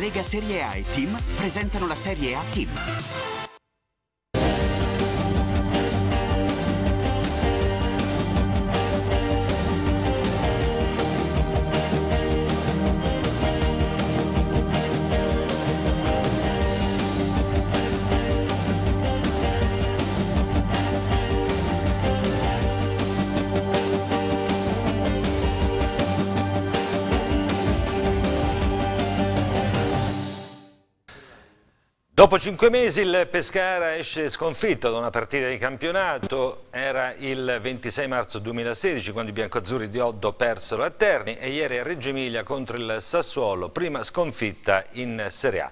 Lega Serie A e Team presentano la Serie A Team. Dopo cinque mesi il Pescara esce sconfitto da una partita di campionato, era il 26 marzo 2016 quando i biancoazzurri di Oddo persero a Terni e ieri a Reggio Emilia contro il Sassuolo, prima sconfitta in Serie A.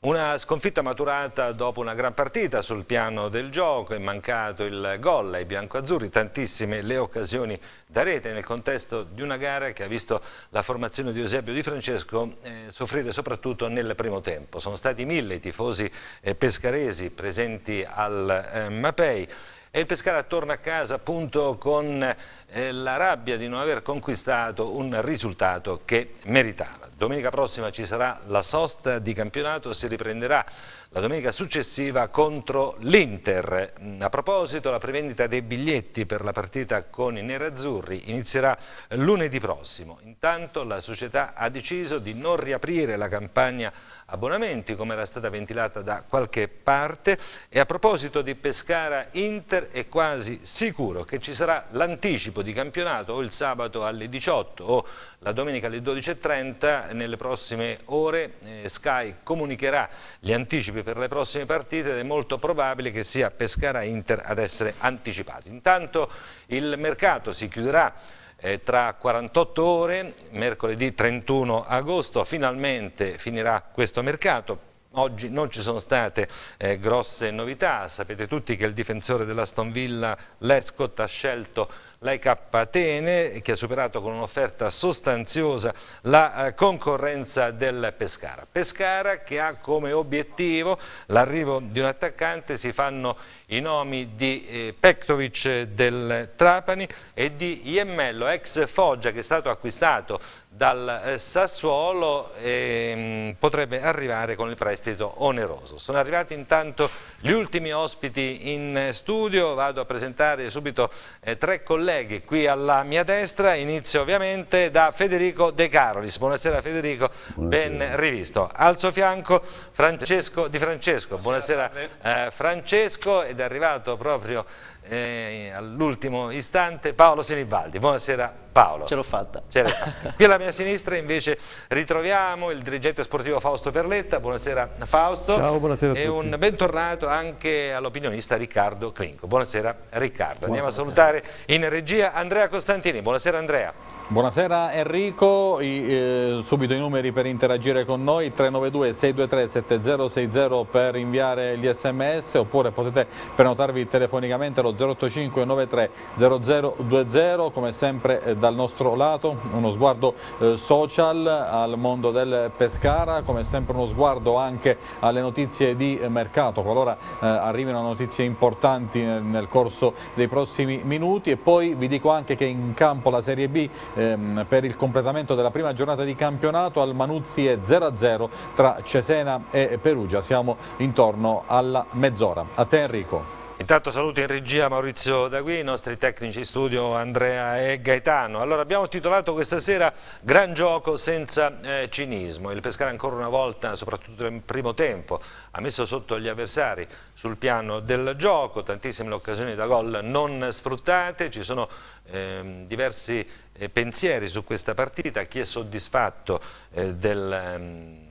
Una sconfitta maturata dopo una gran partita sul piano del gioco, è mancato il gol ai biancoazzurri, tantissime le occasioni da rete nel contesto di una gara che ha visto la formazione di Eusebio Di Francesco eh, soffrire soprattutto nel primo tempo. Sono stati mille i tifosi eh, pescaresi presenti al eh, Mapei e il Pescara torna a casa appunto con eh, la rabbia di non aver conquistato un risultato che meritava. Domenica prossima ci sarà la sosta di campionato, si riprenderà la domenica successiva contro l'Inter. A proposito, la prevendita dei biglietti per la partita con i nerazzurri inizierà lunedì prossimo. Intanto la società ha deciso di non riaprire la campagna abbonamenti come era stata ventilata da qualche parte e a proposito di Pescara Inter è quasi sicuro che ci sarà l'anticipo di campionato o il sabato alle 18 o la domenica alle 12.30 nelle prossime ore eh, Sky comunicherà gli anticipi per le prossime partite ed è molto probabile che sia Pescara Inter ad essere anticipato. Intanto il mercato si chiuderà eh, tra 48 ore, mercoledì 31 agosto, finalmente finirà questo mercato. Oggi non ci sono state eh, grosse novità, sapete tutti che il difensore della Stonvilla, Lescott, ha scelto l'AIK Atene che ha superato con un'offerta sostanziosa la eh, concorrenza del Pescara. Pescara che ha come obiettivo l'arrivo di un attaccante, si fanno i nomi di eh, Pektovic del Trapani e di Iemmello, ex Foggia che è stato acquistato dal eh, Sassuolo e mh, mm, potrebbe arrivare con il prestito oneroso. Sono arrivati intanto gli ultimi ospiti in studio, vado a presentare subito eh, tre colleghi qui alla mia destra, inizio ovviamente da Federico De Carolis. Buonasera Federico, Buonasera. ben rivisto. Al suo fianco Francesco Di Francesco, buonasera, buonasera eh, Francesco ed è arrivato proprio eh, all'ultimo istante Paolo Sinibaldi. Buonasera Paolo. Ce l'ho fatta. fatta. Qui alla mia sinistra invece ritroviamo il dirigente sportivo Fausto Perletta. Buonasera Fausto. Ciao, buonasera a tutti. E un bentornato anche all'opinionista Riccardo Clinco. Buonasera Riccardo. Andiamo a salutare in regia Andrea Costantini. Buonasera Andrea. Buonasera Enrico, I, eh, subito i numeri per interagire con noi. 392 623 7060 per inviare gli sms oppure potete prenotarvi telefonicamente allo 085 93 0020 come sempre eh, dal nostro lato. Uno sguardo eh, social al mondo del Pescara come sempre uno sguardo anche alle notizie di mercato. Qualora eh, arrivino notizie importanti nel, nel corso dei prossimi minuti. E poi vi dico anche che in campo la Serie B ehm, per il completamento della prima giornata di campionato al Manuzzi è 0-0 tra Cesena e Perugia, siamo intorno alla mezz'ora. A te Enrico. Intanto saluto in regia Maurizio Dagui, i nostri tecnici studio Andrea e Gaetano. Allora abbiamo titolato questa sera Gran gioco senza eh, cinismo. Il Pescara ancora una volta, soprattutto nel primo tempo, ha messo sotto gli avversari sul piano del gioco, tantissime le occasioni da gol non sfruttate, ci sono eh, diversi pensieri su questa partita, chi è soddisfatto eh, del... Ehm,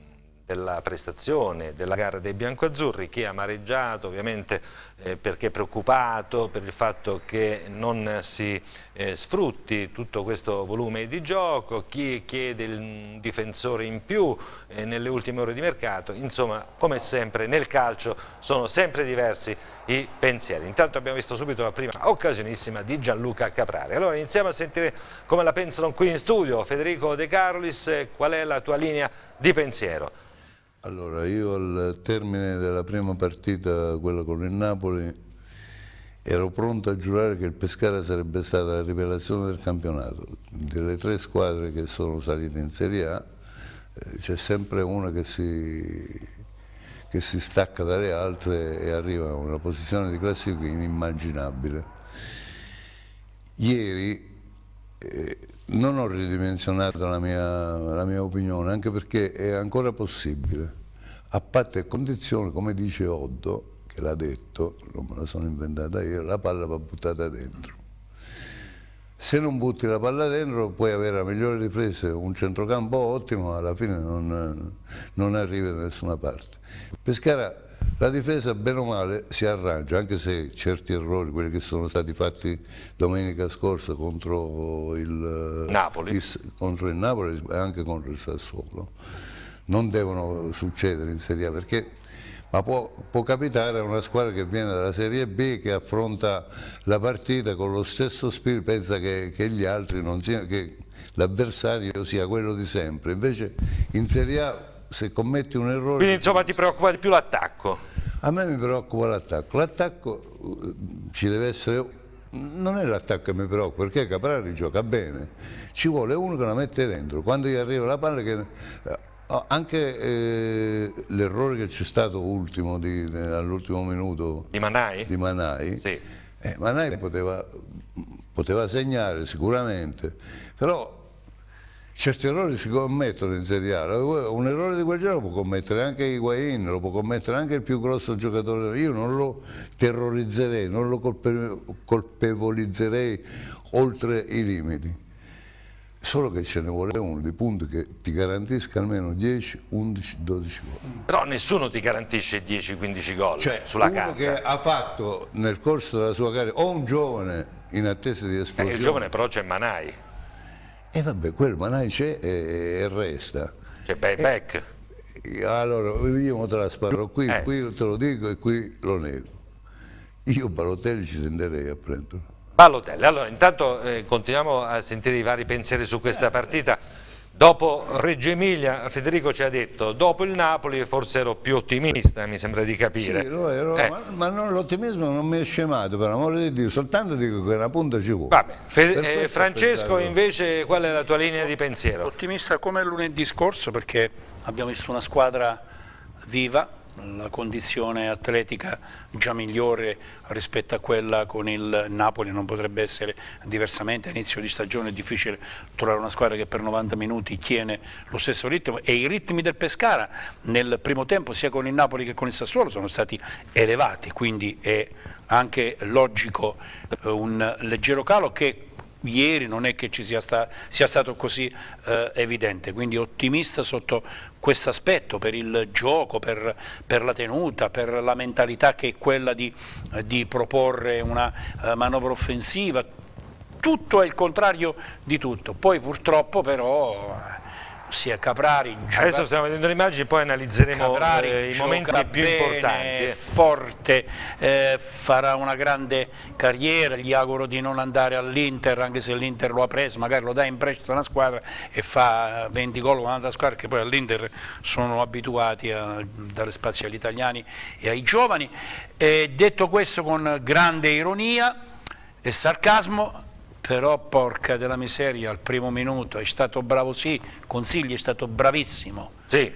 della prestazione della gara dei biancoazzurri, chi ha amareggiato ovviamente eh, perché è preoccupato per il fatto che non si eh, sfrutti tutto questo volume di gioco, chi chiede il difensore in più eh, nelle ultime ore di mercato, insomma come sempre nel calcio sono sempre diversi i pensieri. Intanto abbiamo visto subito la prima occasionissima di Gianluca Caprari. Allora iniziamo a sentire come la pensano qui in studio Federico De Carolis, qual è la tua linea di pensiero? Allora, io al termine della prima partita, quella con il Napoli, ero pronto a giurare che il Pescara sarebbe stata la rivelazione del campionato. Delle tre squadre che sono salite in Serie A, eh, c'è sempre una che si, che si stacca dalle altre e arriva a una posizione di classifica inimmaginabile. Ieri eh, non ho ridimensionato la mia, la mia, opinione, anche perché è ancora possibile, a patto e condizione, come dice Oddo, che l'ha detto, non me la sono inventata io, la palla va buttata dentro. Se non butti la palla dentro puoi avere la migliore difesa, un centrocampo ottimo, ma alla fine non, non arrivi da nessuna parte. Pescara la difesa, bene o male, si arrangia, anche se certi errori, quelli che sono stati fatti domenica scorsa contro il Napoli, il, contro il Napoli e anche contro il Sassuolo, non devono succedere in Serie A perché ma può, può, capitare a una squadra che viene dalla Serie B che affronta la partita con lo stesso spirito, pensa che, che gli altri non siano, che l'avversario sia quello di sempre, invece in Serie A se commetti un errore... Quindi insomma ti preoccupa di più l'attacco? A me mi preoccupa l'attacco. L'attacco eh, ci deve essere... Non è l'attacco che mi preoccupa, perché Caprari gioca bene. Ci vuole uno che la mette dentro. Quando gli arriva la palla che... Eh, anche eh, l'errore che c'è stato ultimo all'ultimo minuto di Manai, di Manai, sì. eh, Manai poteva, poteva segnare sicuramente, però certi errori si commettono in Serie A, un errore di quel genere lo può commettere anche Higuain, lo può commettere anche il più grosso giocatore, io non lo terrorizzerei, non lo colpe colpevolizzerei oltre i limiti, solo che ce ne vuole uno di punti che ti garantisca almeno 10, 11, 12 gol. Però nessuno ti garantisce 10-15 gol cioè, sulla carta. che ha fatto nel corso della sua carriera, o un giovane in attesa di esplosione. Eh, il giovane però c'è Manai. E vabbè, quel Manai c'è e, e, resta. C'è Bayback. E, allora, te la sparo qui, eh. qui te lo dico e qui lo nego. Io Balotelli ci tenderei a prenderlo. Balotelli, allora intanto eh, continuiamo a sentire i vari pensieri su questa partita. Dopo Reggio Emilia, Federico ci ha detto, dopo il Napoli forse ero più ottimista, mi sembra di capire. Sì, lo ero, eh. ma, ma l'ottimismo non mi è scemato, per amore di Dio, soltanto dico che una punta ci vuole. Vabbè, eh, Francesco invece qual è la tua linea di pensiero? Ottimista come lunedì scorso perché abbiamo visto una squadra viva, la condizione atletica già migliore rispetto a quella con il Napoli non potrebbe essere diversamente, a inizio di stagione è difficile trovare una squadra che per 90 minuti tiene lo stesso ritmo e i ritmi del Pescara nel primo tempo sia con il Napoli che con il Sassuolo sono stati elevati, quindi è anche logico eh, un leggero calo che ieri non è che ci sia, sta, sia stato così eh, evidente, quindi ottimista sotto questo aspetto per il gioco, per, per, la tenuta, per la mentalità che è quella di, di proporre una uh, manovra offensiva, tutto è il contrario di tutto, poi purtroppo però sia Caprari adesso stiamo vedendo le immagini poi analizzeremo Caprari eh, i momenti più bene, importanti. forte eh, farà una grande carriera. Gli auguro di non andare all'Inter anche se l'Inter lo ha preso magari lo dà in prestito a una squadra e fa 20 gol con un'altra squadra che poi all'Inter sono abituati a dare spazio agli italiani e ai giovani. E detto questo con grande ironia e sarcasmo però porca della miseria al primo minuto è stato bravo sì, Consigli è stato bravissimo sì.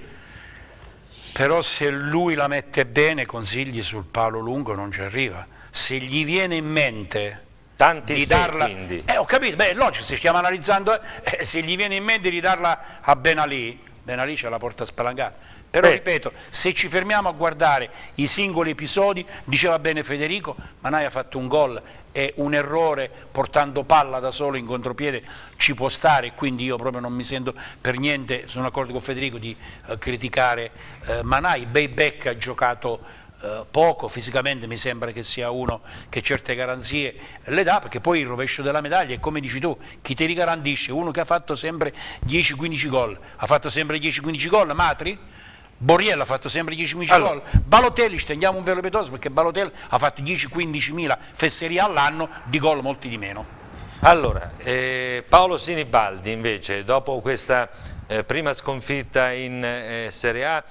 però se lui la mette bene Consigli sul palo lungo non ci arriva se gli viene in mente Tanti di darla quindi. eh ho capito, beh è logico, si stiamo analizzando eh, se gli viene in mente di darla a Benalì Benalì ce la porta spalancata però Beh. ripeto, se ci fermiamo a guardare i singoli episodi, diceva bene Federico, Manai ha fatto un gol e un errore portando palla da solo in contropiede ci può stare, quindi io proprio non mi sento per niente, sono d'accordo con Federico, di eh, criticare eh, Manai. Bayback ha giocato eh, poco, fisicamente mi sembra che sia uno che certe garanzie le dà, perché poi il rovescio della medaglia è come dici tu, chi te li garantisce? Uno che ha fatto sempre 10-15 gol, ha fatto sempre 10-15 gol, Matri? Borriello ha fatto sempre 10-15 allora. gol, Balotelli, stendiamo un velo pietoso perché Balotelli ha fatto 10-15 mila fesserie all'anno, di gol molti di meno. Allora, eh, Paolo Sinibaldi invece, dopo questa eh, prima sconfitta in eh, Serie A,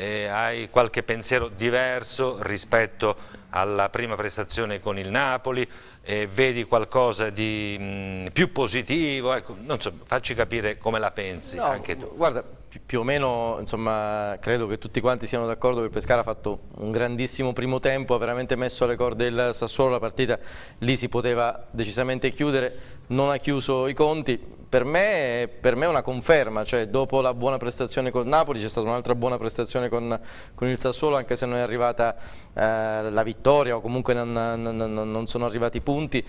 Eh, hai qualche pensiero diverso rispetto alla prima prestazione con il Napoli? Eh, vedi qualcosa di mh, più positivo? Ecco, non so, facci capire come la pensi No, anche tu. Guarda, più o meno insomma, credo che tutti quanti siano d'accordo che Pescara ha fatto un grandissimo primo tempo, ha veramente messo alle corde il Sassuolo, la partita lì si poteva decisamente chiudere, non ha chiuso i conti. Per me, per me è una conferma, cioè dopo la buona prestazione col Napoli c'è stata un'altra buona prestazione con, con il Sassuolo anche se non è arrivata eh, la vittoria o comunque non- non- non sono arrivati i punti.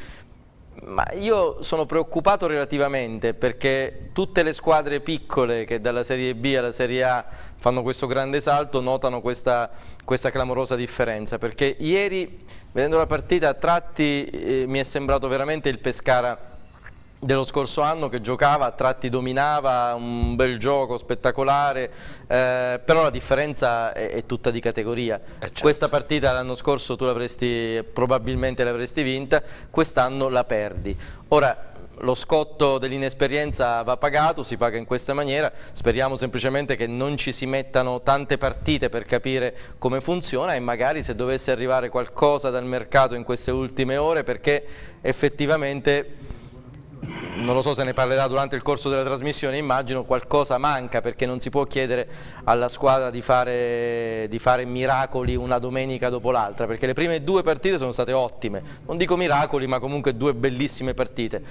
Ma io sono preoccupato relativamente perché tutte le squadre piccole che dalla Serie B alla Serie A fanno questo grande salto notano questa, questa clamorosa differenza. Perché ieri vedendo la partita a tratti eh, mi è sembrato veramente il Pescara dello scorso anno che giocava, a tratti dominava, un bel gioco spettacolare, eh, però la differenza è, è tutta di categoria. certo. Questa partita l'anno scorso tu l'avresti, probabilmente l'avresti vinta, quest'anno la perdi. Ora, lo scotto dell'inesperienza va pagato, si paga in questa maniera, speriamo semplicemente che non ci si mettano tante partite per capire come funziona e magari se dovesse arrivare qualcosa dal mercato in queste ultime ore perché effettivamente camera. Non lo so se ne parlerà durante il corso della trasmissione, immagino qualcosa manca perché non si può chiedere alla squadra di fare, di fare miracoli una domenica dopo l'altra, perché le prime due partite sono state ottime, non dico miracoli ma comunque due bellissime partite,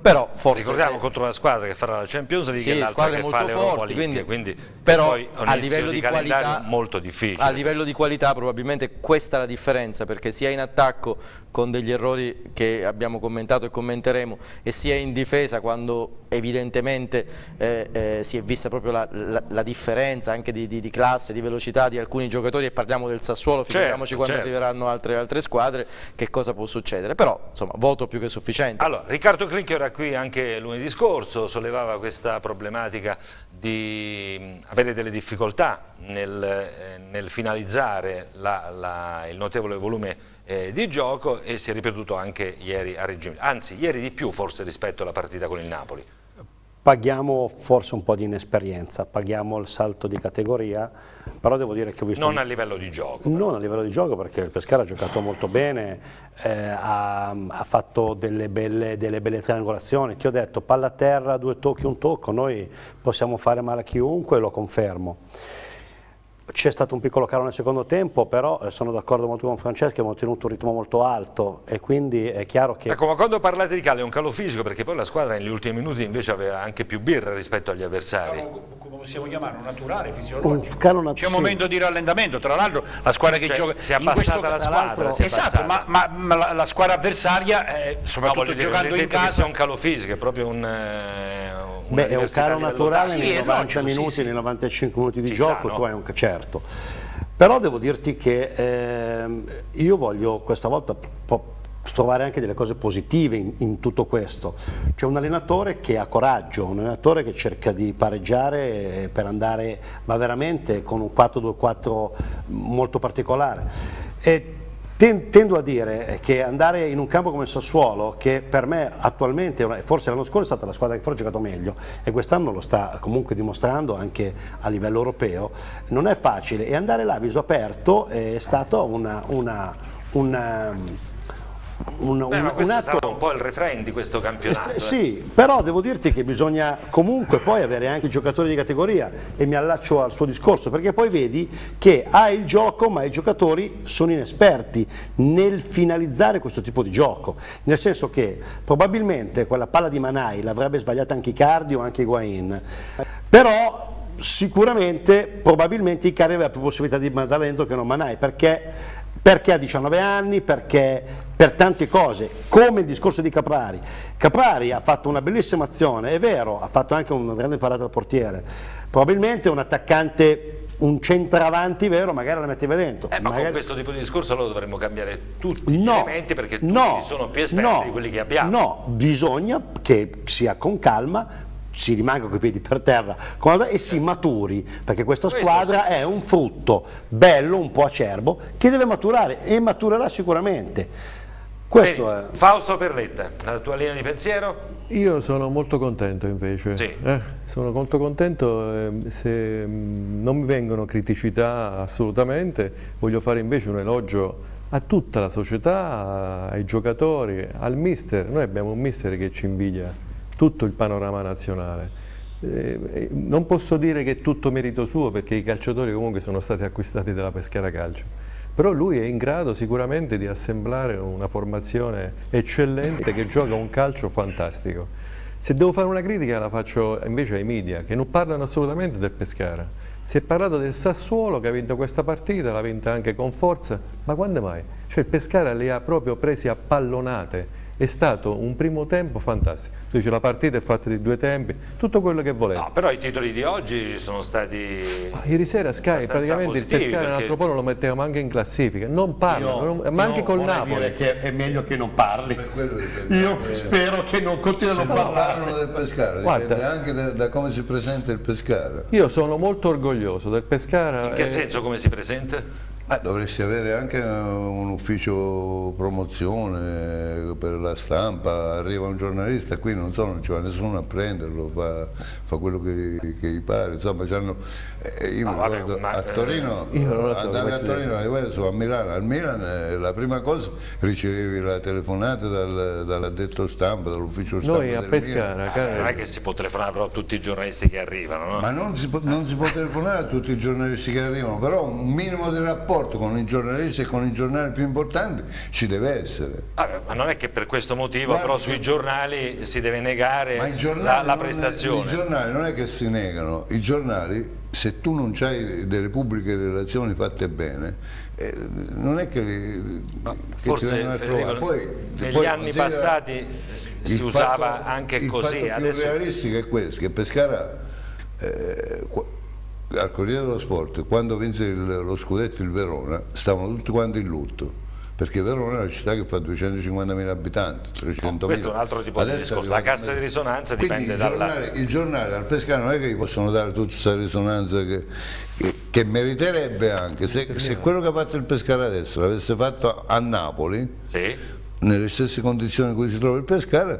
però forse... Ricordiamo se- contro una squadra che farà la Champions League sì, e l'altra squadre che molto fa l'Europa forti, League, quindi, quindi però a livello di, calendario qualità molto difficile. A livello di qualità probabilmente questa è la differenza perché sia in attacco con degli errori che abbiamo commentato e commenteremo e sia in difesa quando evidentemente eh, eh, si è vista proprio la, la- la differenza anche di, di- di classe, di velocità di alcuni giocatori e parliamo del Sassuolo, figuriamoci quando certo. arriveranno altre, altre squadre che cosa può succedere, però insomma voto più che sufficiente. Allora, Riccardo Cricchio era qui anche lunedì scorso, sollevava questa problematica di avere delle difficoltà nel, eh, nel finalizzare la- il notevole volume eh, di gioco e si è ripetuto anche ieri a Reggio Emilia, anzi ieri di più forse rispetto alla partita con il Napoli. Paghiamo forse un po' di inesperienza, paghiamo il salto di categoria, però devo dire che ho visto... Non a livello di gioco. Non a livello di gioco perché il Pescara ha giocato molto bene, eh, ha, ha fatto delle belle, delle belle triangolazioni, ti ho detto palla a terra, due tocchi, un tocco, noi possiamo fare male a chiunque, lo confermo. C'è stato un piccolo calo nel secondo tempo, però eh, sono d'accordo molto con Francesco, abbiamo tenuto un ritmo molto alto e quindi è chiaro che... Ecco, ma quando parlate di calo è un calo fisico perché poi la squadra negli ultimi minuti invece aveva anche più birra rispetto agli avversari. come possiamo chiamarlo, naturale, Un fisiologico. calo nat- C'è un sì. momento di rallentamento, tra l'altro la squadra che Cioè, gioca si è in questo- abbassata la squadra, si è esatto, ma, abbassata. ma- ma la, la squadra avversaria, eh, No, soprattutto dire, giocando è in casa, un calo fisico, è proprio un, eh, Beh, è un livello naturale Sì, nei è 90 logico, sì, minuti, sì. nei 95 minuti di Ci gioco, sta, no? tu hai un certo. Però devo dirti che ehm, io voglio questa volta trovare anche delle cose positive in, in tutto questo. C'è un allenatore che ha coraggio, un allenatore che cerca di pareggiare eh, per andare, ma veramente con un 4-2-4 molto particolare. E Tendo a dire che andare in un campo come il Sassuolo, che per me attualmente, forse l'anno scorso è stata la squadra che forse ha giocato meglio e quest'anno lo sta comunque dimostrando anche a livello europeo, non è facile. E andare là a viso aperto è stato una, una- una- un, Beh, ma un- questo un atto un po' il refrain di questo campionato. Eh. Sì, però devo dirti che bisogna comunque poi avere anche giocatori di categoria e mi allaccio al suo discorso perché poi vedi che hai il gioco ma i giocatori sono inesperti nel finalizzare questo tipo di gioco, nel senso che probabilmente quella palla di Manai l'avrebbe sbagliata anche Icardi o anche Higuain, però sicuramente probabilmente Icardi aveva più possibilità di talento che non Manai perché perché ha 19 anni, perché per tante cose, come il discorso di Caprari. Caprari ha fatto una bellissima azione, è vero, ha fatto anche una grande parata al portiere, probabilmente un attaccante, un centravanti vero, magari la metteva dentro. Eh, ma magari- con questo tipo di discorso allora dovremmo cambiare tutti gli No, elementi perché tutti no, sono più esperti no, di quelli che abbiamo. No, bisogna che sia con calma, si rimanga coi piedi per terra con e si maturi, perché questa squadra è un frutto bello, un po' acerbo, che deve maturare e maturerà sicuramente. È... Fausto Perletta, la tua linea di pensiero? Io sono molto contento invece, Sì. Eh, sono molto contento ehm, se non mi vengono criticità assolutamente, voglio fare invece un elogio a tutta la società, ai giocatori, al mister, noi abbiamo un mister che ci invidia tutto il panorama nazionale. Eh, eh, non posso dire che è tutto merito suo perché i calciatori comunque sono stati acquistati dalla Pescara Calcio, però lui è in grado sicuramente di assemblare una formazione eccellente che gioca un calcio fantastico. Se devo fare una critica la faccio invece ai media che non parlano assolutamente del Pescara. Si è parlato del Sassuolo che ha vinto questa partita, l'ha vinta anche con forza, ma quando mai? Cioè il Pescara li ha proprio presi a pallonate, è stato un primo tempo fantastico. Tu dici la partita è fatta di due tempi, tutto quello che volete. No, però i titoli di oggi sono stati... Ieri sera Sky praticamente il Pescara perché- altro po' lo mettevamo anche in classifica, non parlano, Io- non- ma anche col Napoli. dire che è meglio che non parli. Io anche- spero che non continuino a parlare. parlano del Pescara, Guarda. dipende anche da, da come si presenta il Pescara. Io sono molto orgoglioso del Pescara. In che eh, senso come si presenta? Ah, dovresti avere anche un ufficio promozione per la stampa, arriva un giornalista, qui non, so, non ci va nessuno a prenderlo, fa, fa quello che, che gli pare, insomma eh, io Ah, mi vabbè, ricordo ma, a eh, Torino, io non lo so, andavi a Torino, arrivavi su a Milano, al Milan eh, la prima cosa ricevevi la telefonata dal, dall'addetto stampa, dall'ufficio stampa Noi a del Pescara, cara- Non è che si può telefonare però a tutti i giornalisti che arrivano, no? Ma non si, può, non si può telefonare a tutti i giornalisti che arrivano, però un minimo di rapporto con i giornalisti e con i giornali più importanti ci deve essere. Vabbè, ma non è che per questo motivo Guarda, però sui giornali si deve negare la, la prestazione. I giornali non è che si negano, i giornali, se tu non hai delle pubbliche relazioni fatte bene, eh, non è che, che ti Forse vengono a Federico, trovare. Poi, negli poi anni passati eh, si il usava fatto- anche il così. fatto più Adesso realistico è questo, che Pescara eh, al Corriere dello Sport, quando vinse il- lo scudetto il Verona, stavano tutti quanti in lutto. Perché Verona è una città che fa 250.000 abitanti, 300.000. questo è un altro tipo di Adesso discorso. è La cassa di risonanza dipende i dalla- giornali, i giornali al Pescara non è che gli possono dare tutta questa risonanza che, che- che meriterebbe anche. Se, se quello che ha fatto il Pescara adesso l'avesse fatto a Napoli, Sì. nelle stesse condizioni in cui si trova il Pescara,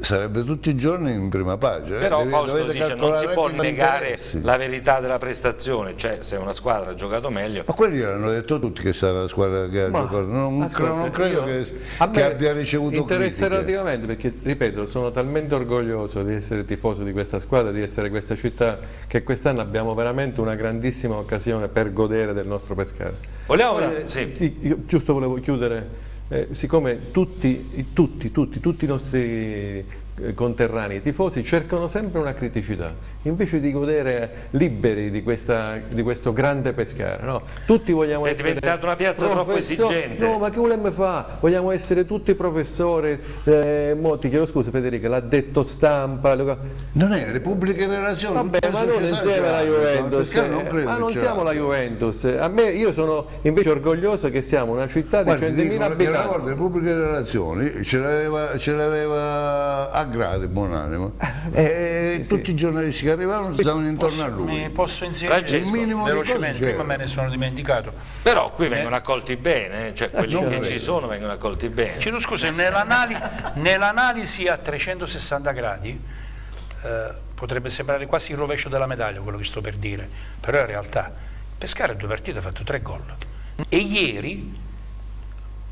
sarebbe tutti i giorni in prima pagina. Però Deve- Fausto dice non si può negare interessi. la verità della prestazione, cioè se una squadra ha giocato meglio. Ma quelli l'hanno detto tutti che è stata la squadra che ha Ma, giocato. Non, ascolta, non credo io- che, che abbia ricevuto interessa critiche. relativamente perché ripeto sono talmente orgoglioso di essere tifoso di questa squadra di essere questa città che quest'anno abbiamo veramente una grandissima occasione per godere del nostro pescare Vogliamo Ora, vedere? Sì. io giusto volevo chiudere eh, siccome tutti, tutti, tutti, tutti i nostri eh, conterranei tifosi cercano sempre una criticità invece di godere liberi di, questa- di questo grande pescare no? tutti vogliamo È essere diventata una piazza troppo professori- esigente. no ma che volemme fa? Vogliamo essere tutti professori, eh, mo ti chiedo scusa Federica, l'ha detto stampa, le Non è, le pubbliche relazioni. Vabbè, ma non insieme alla Juventus, Pescara non credo ma non siamo la. Juventus. A me io sono invece orgoglioso che siamo una città di Guarda, ti 100.000 dico, perché una volta abitanti. le pubbliche relazioni ce l'aveva, ce l'aveva a grade Buonanima e tutti i giornalisti che arrivavano stavano intorno a lui. Mi posso inserire Francesco, un minimo velocemente, prima me ne sono dimenticato. Però qui vengono accolti bene, cioè quelli non che ci sono vengono accolti bene. Chiedo scusa, nell'anali- nell'analisi a 360 gradi eh, potrebbe sembrare quasi il rovescio della medaglia quello che sto per dire, però in realtà. Pescara in due partite ha fatto tre gol. E ieri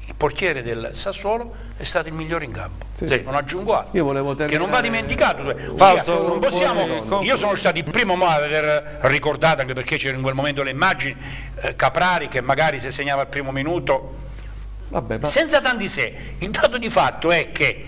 il portiere del Sassuolo è stato il migliore in campo. Sì. Non aggiungo altro. Io volevo che non va terminare- dimenticato. Ossia, Fausto, non possiamo, io sono stato il primo mo a aver ricordato, anche perché c'erano in quel momento le immagini, eh, Caprari che magari se segnava al primo minuto Vabbè, ma senza tanti se, il dato di fatto è che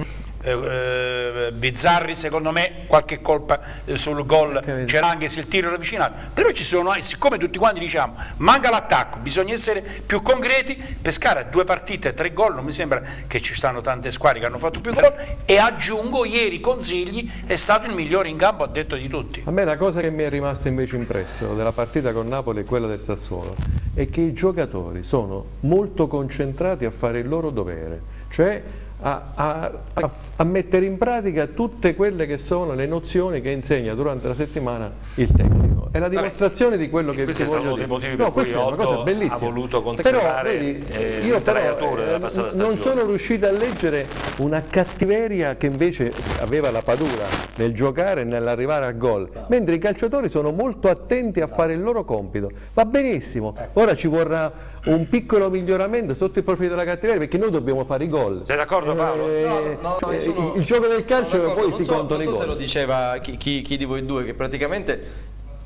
eh, eh, Bizzarri secondo me qualche colpa eh, sul gol c'era anche se il tiro era avvicinato, però ci sono, siccome tutti quanti diciamo manca l'attacco, bisogna essere più concreti, Pescara due partite, tre gol, non mi sembra che ci stanno tante squadre che hanno fatto più gol. E aggiungo ieri Consigli è stato il migliore in campo a detto di tutti. a me la cosa che mi è rimasta invece impresso della partita con Napoli e quella del Sassuolo è che i giocatori sono molto concentrati a fare il loro dovere, cioè a, a- a- mettere in pratica tutte quelle che sono le nozioni che insegna durante la settimana il tecnico. È la dimostrazione di quello che questo è stato voglio uno dei motivi No, per cui questa è una cosa Otto ha voluto Però, conservare, vedi, eh, io però eh, non stagione. sono riuscito a leggere una cattiveria che invece aveva la Padura nel giocare e nell'arrivare al gol, mentre i calciatori sono molto attenti a fare il loro compito. Va benissimo, ora ci vorrà un piccolo miglioramento sotto il profilo della cattiveria perché noi dobbiamo fare i gol. Sei d'accordo Paolo? Eh, No, no, no, eh, sono- il gioco del calcio poi Non si so- contano i Non so se gol. lo diceva chi, chi- chi di voi due, che praticamente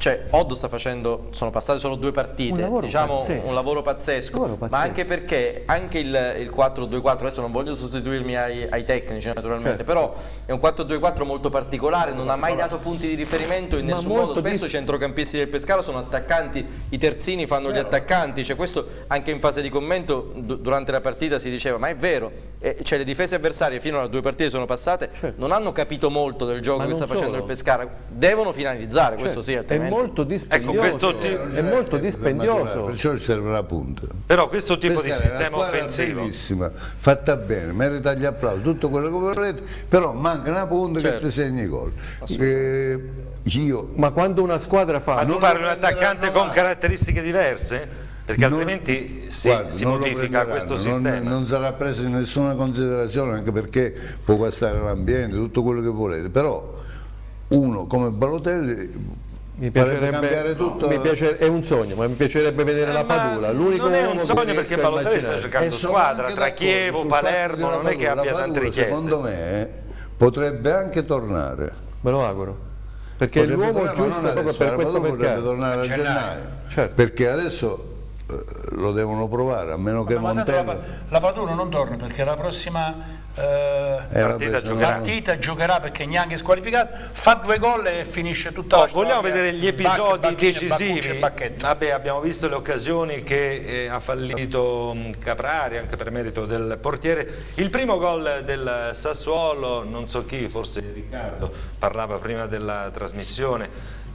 cioè, Oddo sta facendo, sono passate solo due partite, Un lavoro diciamo pazzesco. un lavoro pazzesco, lavoro ma pazzesco. anche perché anche il, il 4-2-4, adesso non voglio sostituirmi ai, ai tecnici naturalmente, Certo. però è un 4-2-4 molto particolare, non ha mai dato punti di riferimento in Ma nessun modo, spesso i centrocampisti del Pescara sono attaccanti, i terzini fanno gli attaccanti, cioè questo anche in fase di commento du- durante la partita si diceva, ma è vero, eh, cioè le difese avversarie fino a due partite sono passate, non hanno capito molto del gioco Ma che sta facendo solo. il Pescara, devono finalizzare, questo sì, altrimenti... molto dispendioso. Ecco, questo tipo- è molto Per dispendioso. Perciò ci serve la punta. Però questo tipo di è una sistema offensivo bellissima, fatta bene, merita gli applausi, tutto quello che volete, però manca una punta Certo. che ti segni i gol. Eh, io Ma quando una squadra fa Ma tu non parli di un attaccante con caratteristiche diverse? Perché Non- altrimenti si, Guarda, si non modifica questo non- sistema. Non, sarà preso in nessuna considerazione anche perché può passare l'ambiente, tutto quello che volete, però uno come Balotelli mi piacerebbe, cambiare tutto. mi piace- è un sogno, ma mi piacerebbe vedere la Eh, ma Padula. L'unico non è un che sogno perché a Balotelli sta sono squadra tra Chievo, Palermo, non è che Padula. abbia La tante Padula, richieste. Secondo me potrebbe anche tornare. Me lo auguro. Perché è l'uomo giusto non proprio per la questo Padula potrebbe pescare. tornare a Gennaio. gennaio. Certo. Perché adesso eh, lo devono provare, a meno che Ma la, Montella... la Padula non torna perché la prossima eh, Eh, partita vabbè, giocherà. partita giocherà perché neanche è squalificato, fa due gol e finisce tutta Oh, la storia. vogliamo vedere gli episodi Bac- decisivi? Vabbè, abbiamo visto le occasioni che eh, ha fallito mh, Caprari, anche per merito del portiere. Il primo gol del Sassuolo, non so chi, forse Riccardo, parlava prima della trasmissione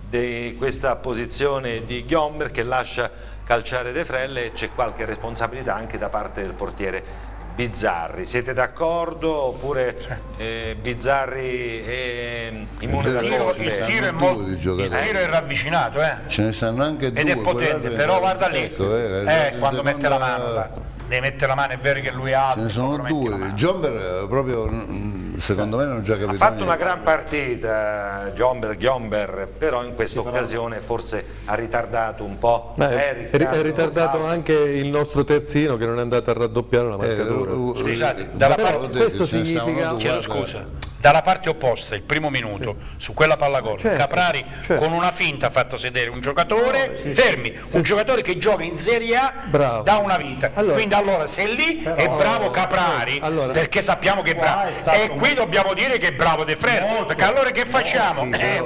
di questa posizione di Ghiomber che lascia calciare De Frelle e c'è qualche responsabilità anche da parte del portiere Bizzarri. Siete d'accordo oppure eh, Bizzarri è immune Il da Il tiro, il tiro è molto, il tiro è ravvicinato, eh. Ce ne stanno anche due. ed è potente, però guarda lì, ecco, eh, eh, quando mette la mano, là. Deve mettere la mano, è vero che lui è alto, Ce ne sono due. Giomber eh, proprio mm, secondo me non gioca Ha fatto una gran partita Giomber, Giomber, però in questa occasione forse ha ritardato un po'. Beh, Eh, è, ritardato Paolo. anche il nostro terzino che non è andato a raddoppiare la marcatura. Eh, Scusate, dalla Però parte- questo significa- Chiedo scusa, dalla parte opposta, il primo minuto, su quella palla gol, Certo, Caprari certo. con una finta ha fatto sedere un giocatore, fermi, un giocatore che gioca in Serie A Bravo. da una vita. Allora- Quindi allora se lì è bravo Caprari, Allora- perché sappiamo che è bravo, e qui dobbiamo dire che è bravo De Fred, perché allora che facciamo? Eh,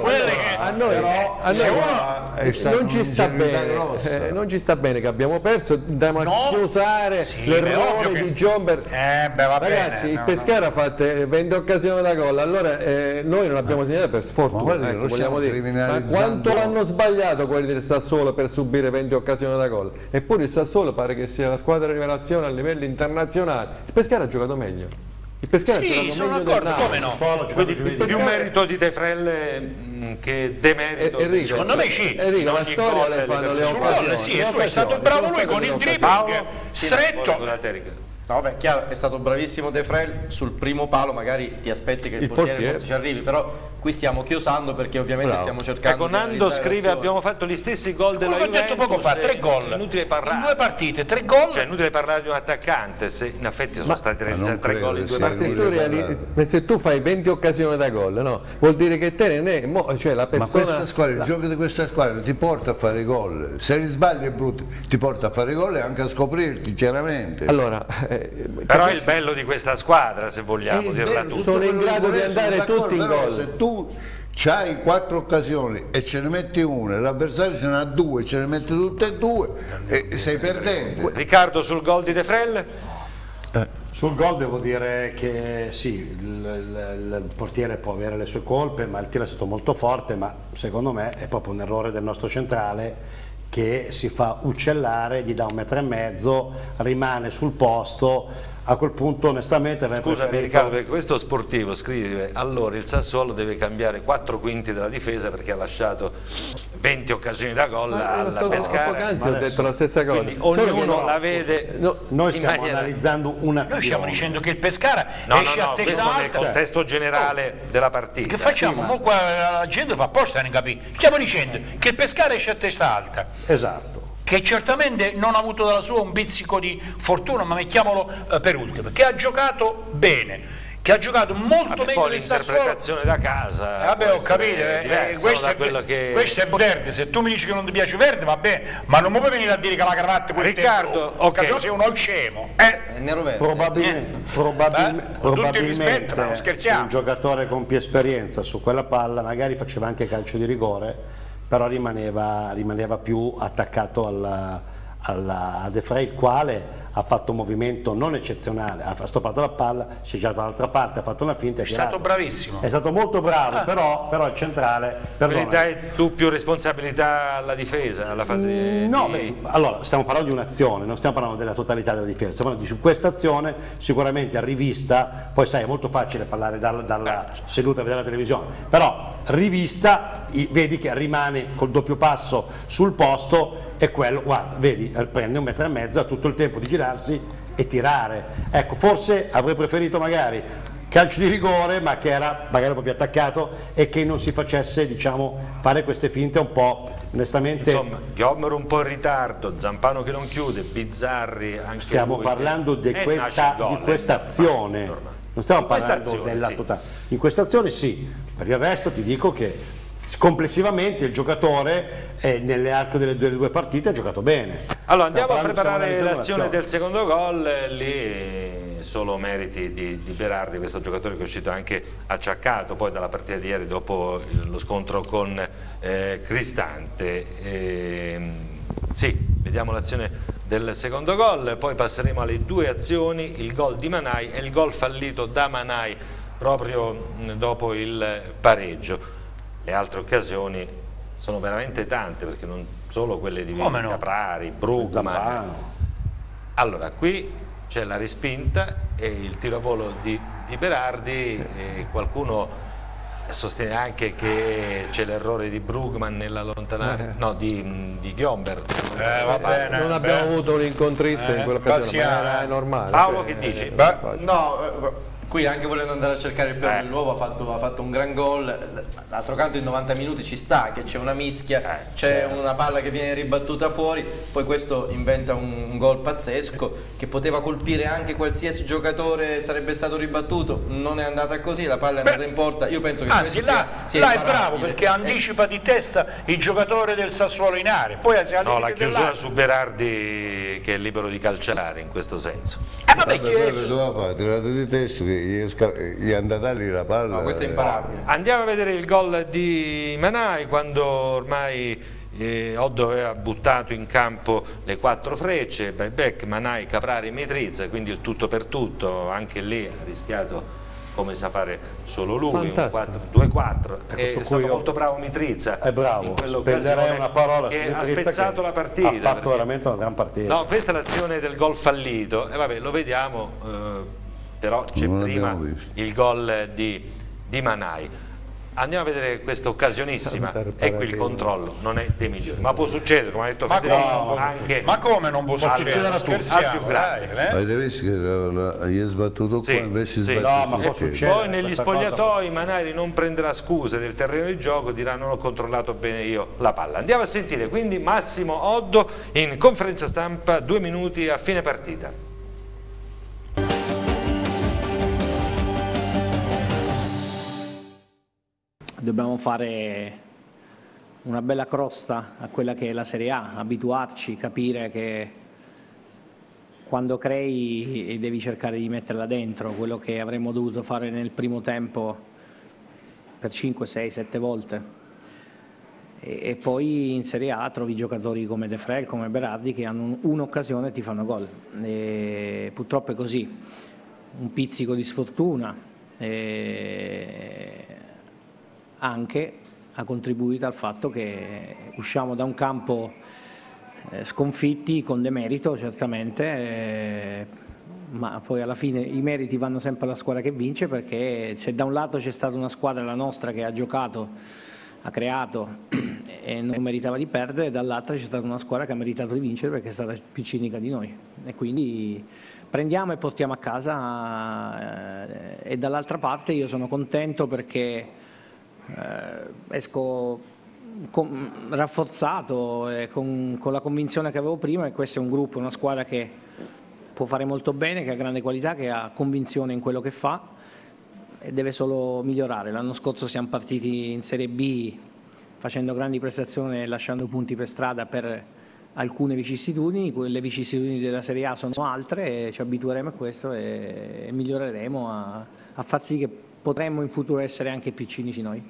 A noi, a se noi uno- è non ci sta bene, eh, non ci sta bene che abbiamo perso, andiamo No. a Sì, ovvio l'errore che- di Giomber. Eh, beh, va Ragazzi, bene, il no, Pescara ha fatto eh, 20 occasioni da gol, allora eh, noi non abbiamo segnato per Ma sfortuna, ecco, stiamo dire. Ma quanto l'hanno sbagliato quelli del Sassuolo per subire 20 occasioni da gol? Eppure il Sassuolo pare che sia la squadra rivelazione a livello internazionale. Il Pescara ha giocato meglio. Il Pescara ha Sì, giocato sono meglio d'accordo, come no? Quindi Il più merito di De Frelle mh, che demerito. Eh, Enrico, Secondo me sì. Enrico, la storia gol, le fanno le Sul occasioni. gol sì, è stato bravo lui con il dribbling stretto. La. No, beh, chiaro, è stato bravissimo De Frel sul primo palo, magari ti aspetti che il, Il portiere, portiere. forse ci arrivi, però qui stiamo chiosando perché ovviamente Bravo. stiamo cercando Ecco, di Nando scrive abbiamo fatto gli stessi gol della Quello che ho detto Juventus. poco fa, tre e- gol. Inutile In parlare. due partite, tre gol. Cioè, è inutile parlare di un attaccante, se in effetti sono Ma- stati Ma realizzati tre gol in due Ma se partite. ma se tu fai 20 occasioni da gol, no? Vuol dire che te ne mo- cioè la Ma persona questa squadra, il gioco di questa squadra ti porta a fare gol, se li sbagli è brutto, ti porta a fare gol e anche a scoprirti chiaramente. Allora, eh, Però è il bello di questa squadra, se vogliamo Eh, dirla tutta. Sono in grado di andare tutti in gol. Se tu hai quattro occasioni e ce ne metti una, e l'avversario ce ne ha due, ce ne mette tutte e due, e sei perdente. Riccardo sul gol di De Frel? Sul gol devo dire che sì, il, il- il portiere può avere le sue colpe, ma il tiro è stato molto forte, ma secondo me è proprio un errore del nostro centrale che si fa uccellare, gli dà un metro e mezzo, rimane sul posto, a quel punto onestamente avrei Scusami preferito- Riccardo, perché questo sportivo scrive allora il Sassuolo deve cambiare quattro quinti della difesa perché ha lasciato 20 occasioni da gol Ma era al solo- Pescara. poc'anzi ho detto la stessa cosa. Quindi ognuno no, la vede no, Noi stiamo maniera- analizzando un'azione. Noi stiamo dicendo che il Pescara No, esce no, a testa questo nel alta. contesto generale della partita. Che facciamo? Mo qua la gente fa apposta non capire. Stiamo dicendo che il Pescara esce a testa alta, Esatto. Che certamente non ha avuto dalla sua un pizzico di fortuna, ma mettiamolo eh, per ultimo, che ha giocato bene, che ha giocato molto Vabbè, meglio del Sassuolo. l'interpretazione da casa Eh, Vabbè, ho capito, eh, eh, questo, è, quello che... questo è verde, se tu mi dici che non ti piace verde va bene, ma non mi puoi venire a dire che la cravatta quel Riccardo, tempo, ok. se no sei uno scemo. Eh, È nero verde. Probabilmente, probabilme- Eh, con tutto il rispetto, probabilmente ma non scherziamo. un giocatore con più esperienza su quella palla magari faceva anche calcio di rigore, però rimaneva, rimaneva più attaccato alla, alla- a De Frey, il quale ha fatto un movimento non eccezionale, ha stoppato la palla, si è girato dall'altra parte, ha fatto una finta è stato bravissimo. È stato molto bravo, però, però il centrale, perdona, dai tu più responsabilità alla difesa, alla fase Mm, No, di... beh, allora stiamo parlando di un'azione, non stiamo parlando della totalità della difesa, stiamo parlando di su questa azione sicuramente a rivista, poi sai è molto facile parlare dal- dalla seduta a vedere la televisione, però rivista vedi che rimane col doppio passo sul posto e quello, guarda, vedi, prende un metro e mezzo, ha tutto il tempo di girarsi e tirare. Ecco, forse avrei preferito magari calcio di rigore ma che era magari più attaccato e che non si facesse diciamo fare queste finte un po' onestamente Insomma, Ghiomero un po' in ritardo, Zampano che non chiude, Bizzarri anche stiamo lui parlando di eh, questa, gol, di questa eh, azione normale. non stiamo questa parlando azione, della sì. totale in questa azione sì per il resto ti dico che complessivamente il giocatore eh, nell'arco delle, delle due partite ha giocato bene Allora andiamo a preparare l'azione del secondo gol, eh, lì solo meriti di, di Berardi, questo giocatore che è uscito anche acciaccato poi dalla partita di ieri dopo il- lo scontro con eh, Cristante. Ehm, sì, vediamo l'azione del secondo gol, poi passeremo alle due azioni, il gol di Manai e il gol fallito da Manai proprio dopo il pareggio. Le altre occasioni sono veramente tante perché non solo quelle di Come no? Caprari, Brugman. Allora, qui c'è la respinta e il tiro a volo di, di Berardi e qualcuno sostiene anche che c'è l'errore di Brugman nell'allontanare, no, di, di Ghiomber. Eh, bene, non beh. abbiamo avuto un incontrista Eh, in pazienza. ma era normale. Paolo, che dici? eh, Beh. No, eh, qui anche volendo andare a cercare il pelo Eh. nuovo ha fatto, ha fatto un gran gol. D'altro canto in 90 minuti ci sta, che c'è una mischia, Eh, c'è una palla che viene ribattuta fuori, poi questo inventa un, un gol pazzesco che poteva colpire anche qualsiasi giocatore, sarebbe stato ribattuto. Non è andata così, la palla è andata Beh, in porta. Io penso che Anzi, là, sia, sia là è bravo perché Eh, anticipa di testa il giocatore del Sassuolo in area, poi si No, la chiusura su Berardi che è libero di calciare in questo senso. Eh, vabbè, Vabbè, chi quello è- che doveva fare, tirato di testa, che gli è, andata lì la palla. No, questo è imparabile. Andiamo a vedere il gol di Manai quando ormai eh, Oddo aveva buttato in campo le quattro frecce, Buyback, Manai, Caprari, Mitrizza, quindi il tutto per tutto, anche lì ha rischiato come sa fare solo lui, un Fantastico. 4 2-4, Ecco, è su stato molto bravo Mitrizza è bravo spenderei una parola su che ha Mitrizza spezzato la partita. ha fatto perché- veramente una gran partita No, questa è l'azione del gol fallito e vabbè lo vediamo, eh, però c'è prima il gol di, di Manai. Andiamo a vedere questa occasionissima, ecco il controllo, non è dei migliori, ma può succedere, come ha detto Ma Federico, come? anche Ma come non può al- succedere? al Scherziamo, più grande. eh? Avete visto che gli è sbattuto Sì, qua, invece sì. sbatte No, ma può piede. succedere. Poi negli spogliatoi Manari non prenderà scuse del terreno di gioco, dirà non ho controllato bene io la palla. Andiamo a sentire quindi Massimo Oddo in conferenza stampa, due minuti a fine partita. Dobbiamo fare una bella crosta a quella che è la Serie A, abituarci, capire che quando crei devi cercare di metterla dentro, quello che avremmo dovuto fare nel primo tempo per 5, 6, 7 volte. E, poi in Serie A trovi giocatori come De Frel, come Berardi che hanno un- un'occasione e ti fanno gol. E purtroppo è così, un pizzico di sfortuna. E anche ha contribuito al fatto che usciamo da un campo eh, sconfitti con demerito certamente, eh, ma poi alla fine i meriti vanno sempre alla squadra che vince perché se da un lato c'è stata una squadra, la nostra, che ha giocato, ha creato e non meritava di perdere, dall'altra c'è stata una squadra che ha meritato di vincere perché è stata più cinica di noi. E quindi prendiamo e portiamo a casa eh, e dall'altra parte io sono contento perché esco con, rafforzato e con, con, la convinzione che avevo prima che questo è un gruppo, una squadra che può fare molto bene, che ha grande qualità, che ha convinzione in quello che fa e deve solo migliorare. L'anno scorso siamo partiti in Serie B facendo grandi prestazioni e lasciando punti per strada per alcune vicissitudini, le vicissitudini della Serie A sono altre e ci abitueremo a questo e, e miglioreremo a, a far sì che potremmo in futuro essere anche più cinici noi.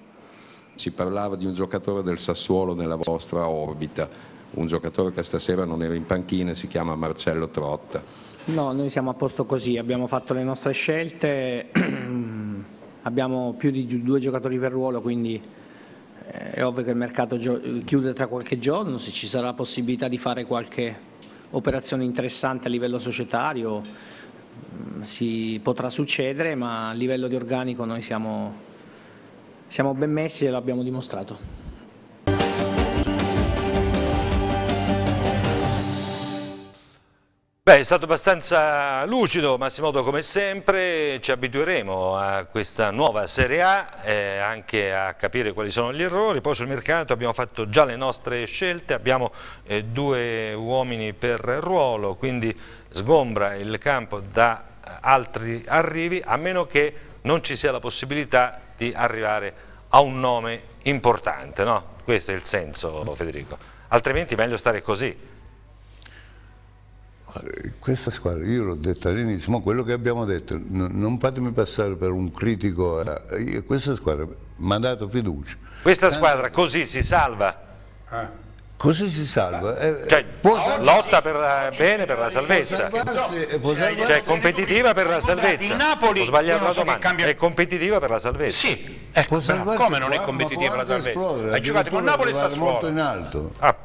Si parlava di un giocatore del Sassuolo nella vostra orbita, un giocatore che stasera non era in panchina, si chiama Marcello Trotta. No, noi siamo a posto così, abbiamo fatto le nostre scelte, abbiamo più di due giocatori per ruolo, quindi eh, è ovvio che il mercato chiude tra qualche giorno, se ci sarà possibilità di fare qualche operazione interessante a livello societario mm, si potrà succedere, ma a livello di organico noi siamo siamo ben messi e l'abbiamo dimostrato. Beh, è stato abbastanza lucido Massimodo come sempre, ci abitueremo a questa nuova Serie A, eh, anche a capire quali sono gli errori, poi sul mercato abbiamo fatto già le nostre scelte, abbiamo eh, due uomini per ruolo, quindi sgombra il campo da altri arrivi, a meno che non ci sia la possibilità di arrivare a un nome importante, no? Questo è il senso, Federico. Altrimenti meglio stare così. Questa squadra, io l'ho detto all'inizio, ma quello che abbiamo detto, non fatemi passare per un critico, eh, questa squadra mi ha dato fiducia. Questa squadra così si salva? Eh. Così si salva. Eh, cioè, lotta per la, bene per la salvezza. Cioè, competitiva per la salvezza. Napoli, Ho sbagliato la domanda. Cambia... È competitiva per la salvezza. Sì, ecco, come non è competitiva per la salvezza? Hai giocato con Napoli e Sassuolo. molto in alto. Ah.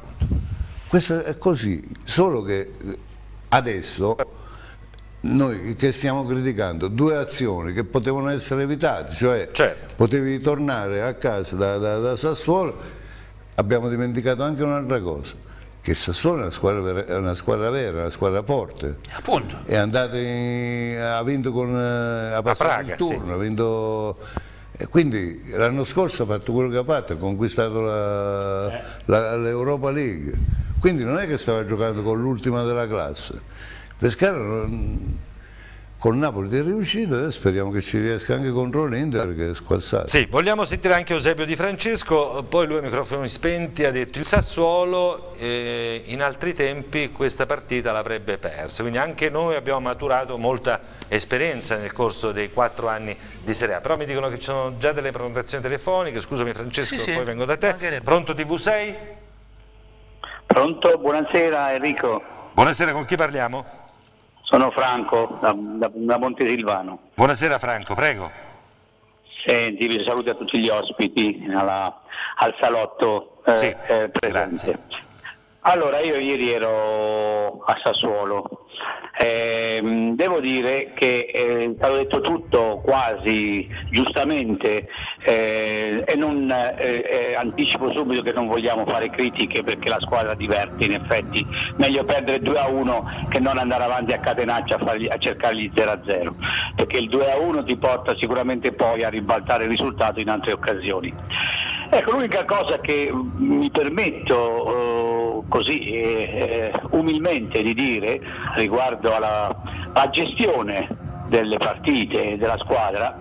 Questo è così, solo che adesso noi che stiamo criticando due azioni che potevano essere evitate, cioè certo. potevi tornare a casa da, da, da Sassuolo abbiamo dimenticato anche un'altra cosa, che il Sassuolo è una squadra, vera, è una squadra vera, una squadra forte. Appunto. È andato in, ha vinto con eh, ha passato Praga, il turno, sì. ha vinto e quindi l'anno scorso ha fatto quello che ha fatto, ha conquistato l'Europa League. Quindi non è che stava giocando con l'ultima della classe. Pescara non, con Napoli è riuscito e speriamo che ci riesca anche contro l'Inter che è squassato. Sì, vogliamo sentire anche Eusebio Di Francesco, poi lui a microfoni spenti ha detto il Sassuolo eh, in altri tempi questa partita l'avrebbe persa, quindi anche noi abbiamo maturato molta esperienza nel corso dei quattro anni di Serie A, però mi dicono che ci sono già delle prenotazioni telefoniche, scusami Francesco, sì, poi sì. vengo da te. Pronto TV6? Pronto, buonasera Enrico. Buonasera, con chi parliamo? Sono Franco, da, da, da Montesilvano. Buonasera Franco, prego. Senti, vi saluto a tutti gli ospiti alla, al salotto eh, sì, eh, presente. Grazie. Allora, io ieri ero a Sassuolo eh, devo dire che eh, è stato detto tutto quasi giustamente eh, e non, eh, eh, anticipo subito che non vogliamo fare critiche perché la squadra diverte in effetti, meglio perdere 2 a 1 che non andare avanti a catenaccia a, fargli, a cercare gli 0 a 0 perché il 2 a 1 ti porta sicuramente poi a ribaltare il risultato in altre occasioni. Ecco, l'unica cosa che mi permetto uh, così eh, umilmente di dire riguardo alla, alla gestione delle partite della squadra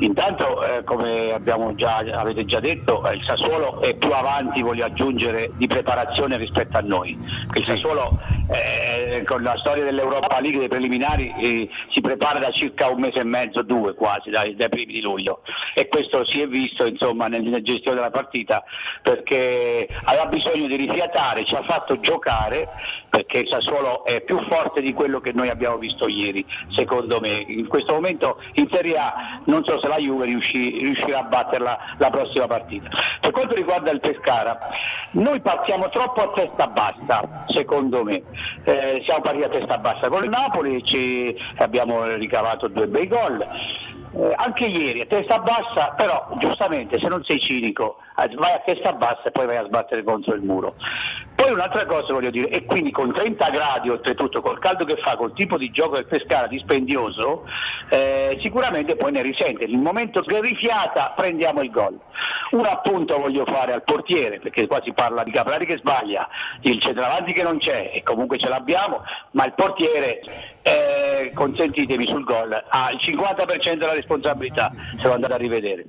Intanto, eh, come già, avete già detto, eh, il Sassuolo è più avanti, voglio aggiungere, di preparazione rispetto a noi. Il Sassuolo eh, con la storia dell'Europa League dei preliminari eh, si prepara da circa un mese e mezzo, due quasi, dai, dai primi di luglio e questo si è visto insomma, nella gestione della partita perché aveva bisogno di rifiatare, ci ha fatto giocare perché il Sassuolo è più forte di quello che noi abbiamo visto ieri, secondo me. In questo momento in Serie A non so se la Juve riuscì, riuscirà a batterla la prossima partita. Per quanto riguarda il Pescara, noi partiamo troppo a testa bassa, secondo me. Eh, siamo partiti a testa bassa con il Napoli, ci abbiamo ricavato due bei gol. Eh, anche ieri a testa bassa, però giustamente se non sei cinico vai a testa bassa e poi vai a sbattere contro il muro. Poi un'altra cosa voglio dire, e quindi con 30 gradi oltretutto, col caldo che fa, col tipo di gioco del Pescara dispendioso, eh, sicuramente poi ne risente. Nel momento che rifiata prendiamo il gol. Un appunto voglio fare al portiere, perché qua si parla di Caprari che sbaglia, il centravanti che non c'è, e comunque ce l'abbiamo, ma il portiere, eh, consentitemi sul gol, ha il 50% della responsabilità, se lo andate a rivedere.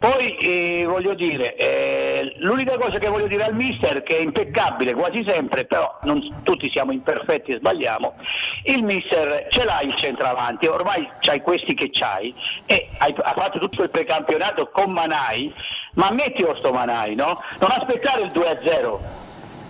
Poi eh, voglio dire, eh, l'unica cosa che voglio dire al mister, che è impeccabile quasi sempre, però non tutti siamo imperfetti e sbagliamo, il mister ce l'ha il centravanti, ormai c'hai questi che c'hai e hai, ha fatto tutto il precampionato con Manai, ma mettilo sto Manai, no? Non aspettare il 2-0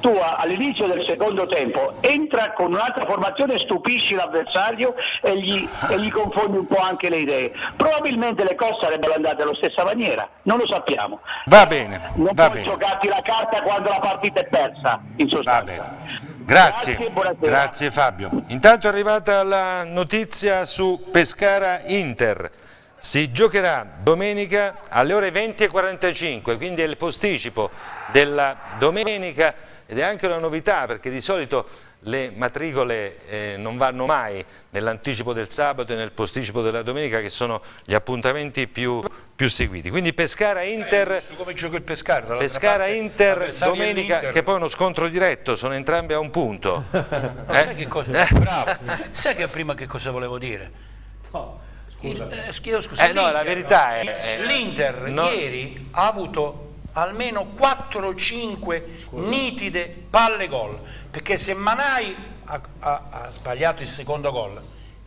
tu all'inizio del secondo tempo entra con un'altra formazione, stupisci l'avversario e gli, e gli, confondi un po' anche le idee. Probabilmente le cose sarebbero andate alla stessa maniera, non lo sappiamo. Va bene. Non va puoi bene. giocarti la carta quando la partita è persa, in sostanza. Grazie, Grazie, grazie Fabio. Intanto è arrivata la notizia su Pescara Inter. Si giocherà domenica alle ore 20.45, quindi è il posticipo della domenica ed è anche una novità perché di solito le matricole eh, non vanno mai nell'anticipo del sabato e nel posticipo della domenica che sono gli appuntamenti più, più seguiti. Quindi Pescara Inter, Su come gioca il Pescara, Pescara Inter domenica che poi è uno scontro diretto, sono entrambi a un punto. Ma sai che cosa? Bravo. Sai che prima che cosa volevo dire? Il- eh, scusa, Eh, no, la verità è- è- L'Inter no. ieri ha avuto almeno 4 o 5 nitide palle gol, perché se Manai ha, ha- ha sbagliato il secondo gol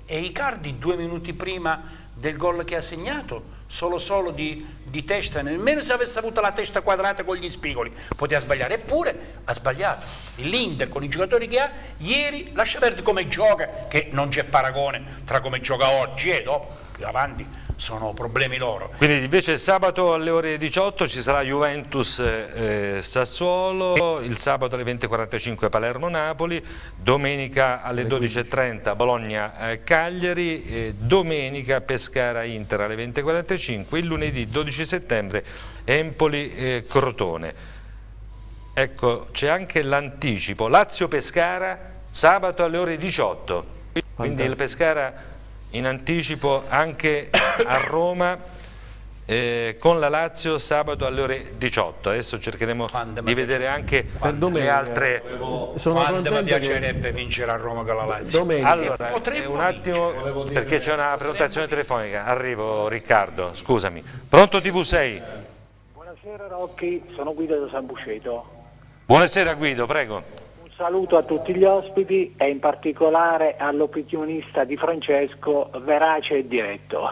e Icardi due minuti prima del gol che ha segnato, solo solo di, di testa, nemmeno se avesse avuto la testa quadrata con gli spigoli poteva sbagliare, eppure ha sbagliato. L'Inter con i giocatori che ha, ieri lascia perdere come gioca, che non c'è paragone tra come gioca oggi e dopo, più avanti sono problemi loro. Quindi invece sabato alle ore 18 ci sarà Juventus eh, Sassuolo, il sabato alle 20.45 Palermo-Napoli, domenica alle 12.30 Bologna-Cagliari, eh, domenica Pescara-Inter alle 20.45, il lunedì 12 settembre Empoli-Crotone. Ecco, c'è anche l'anticipo, Lazio-Pescara sabato alle ore 18, quindi il Pescara in anticipo anche a Roma eh, con la Lazio sabato alle ore 18. Adesso cercheremo di vedere anche le altre. Sono Quando mi contento che- piacerebbe vincere a Roma con la Lazio. Domenica. Allora, eh, un attimo perché c'è una prenotazione telefonica. Arrivo Riccardo, scusami. Pronto TV6? Buonasera Rocchi, sono Guido da San Busceto. Buonasera Guido, prego. Saluto a tutti gli ospiti e in particolare all'opinionista di Francesco, verace e diretto.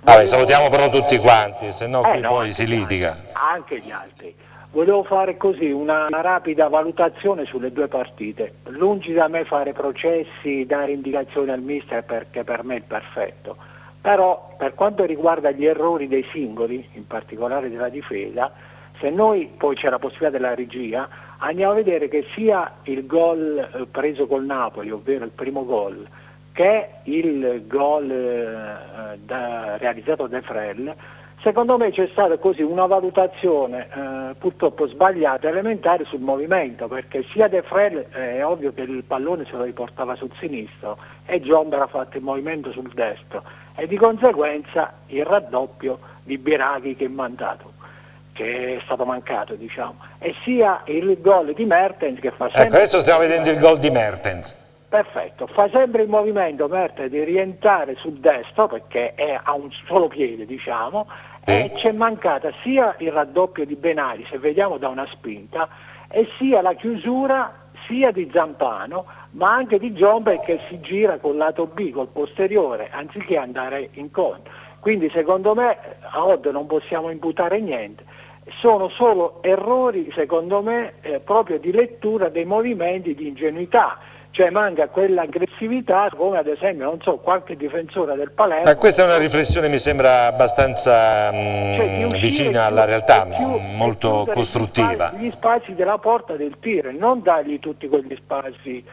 Vabbè, salutiamo però tutti quanti, se no Eh, qui no, poi si gli altri, litiga. Anche gli altri. Volevo fare così una rapida valutazione sulle due partite. Lungi da me fare processi, dare indicazioni al mister perché per me è perfetto. Però per quanto riguarda gli errori dei singoli, in particolare della difesa, se noi poi c'è la possibilità della regia, andiamo a vedere che sia il gol eh, preso col Napoli, ovvero il primo gol, che il gol eh, da- realizzato da Frel, secondo me c'è stata così una valutazione eh, purtroppo sbagliata elementare sul movimento, perché sia De Frel eh, è ovvio che il pallone se lo riportava sul sinistro e Giomber ha fatto il movimento sul destro e di conseguenza il raddoppio di Biraghi che è mandato che è stato mancato diciamo. E sia il gol di Mertens che fa sempre Ecco, adesso stiamo vedendo il gol di Mertens. Perfetto, fa sempre il movimento Mertens di rientrare sul destro perché è a un solo piede diciamo e c'è mancata sia il raddoppio di Benari se vediamo da una spinta e sia la chiusura sia di Zampano ma anche di Giombe che si gira col lato B, col posteriore anziché andare incontro. Quindi secondo me a Odd non possiamo imputare niente sono solo errori, secondo me, eh, proprio di lettura dei movimenti di ingenuità, cioè manca quell'aggressività come ad esempio, non so, qualche difensore del Palermo. Ma questa è una riflessione mi sembra abbastanza mm, Cioè, vicina alla realtà, più- mm, molto costruttiva. Gli spazi della porta del tir, non dargli tutti quegli spazi.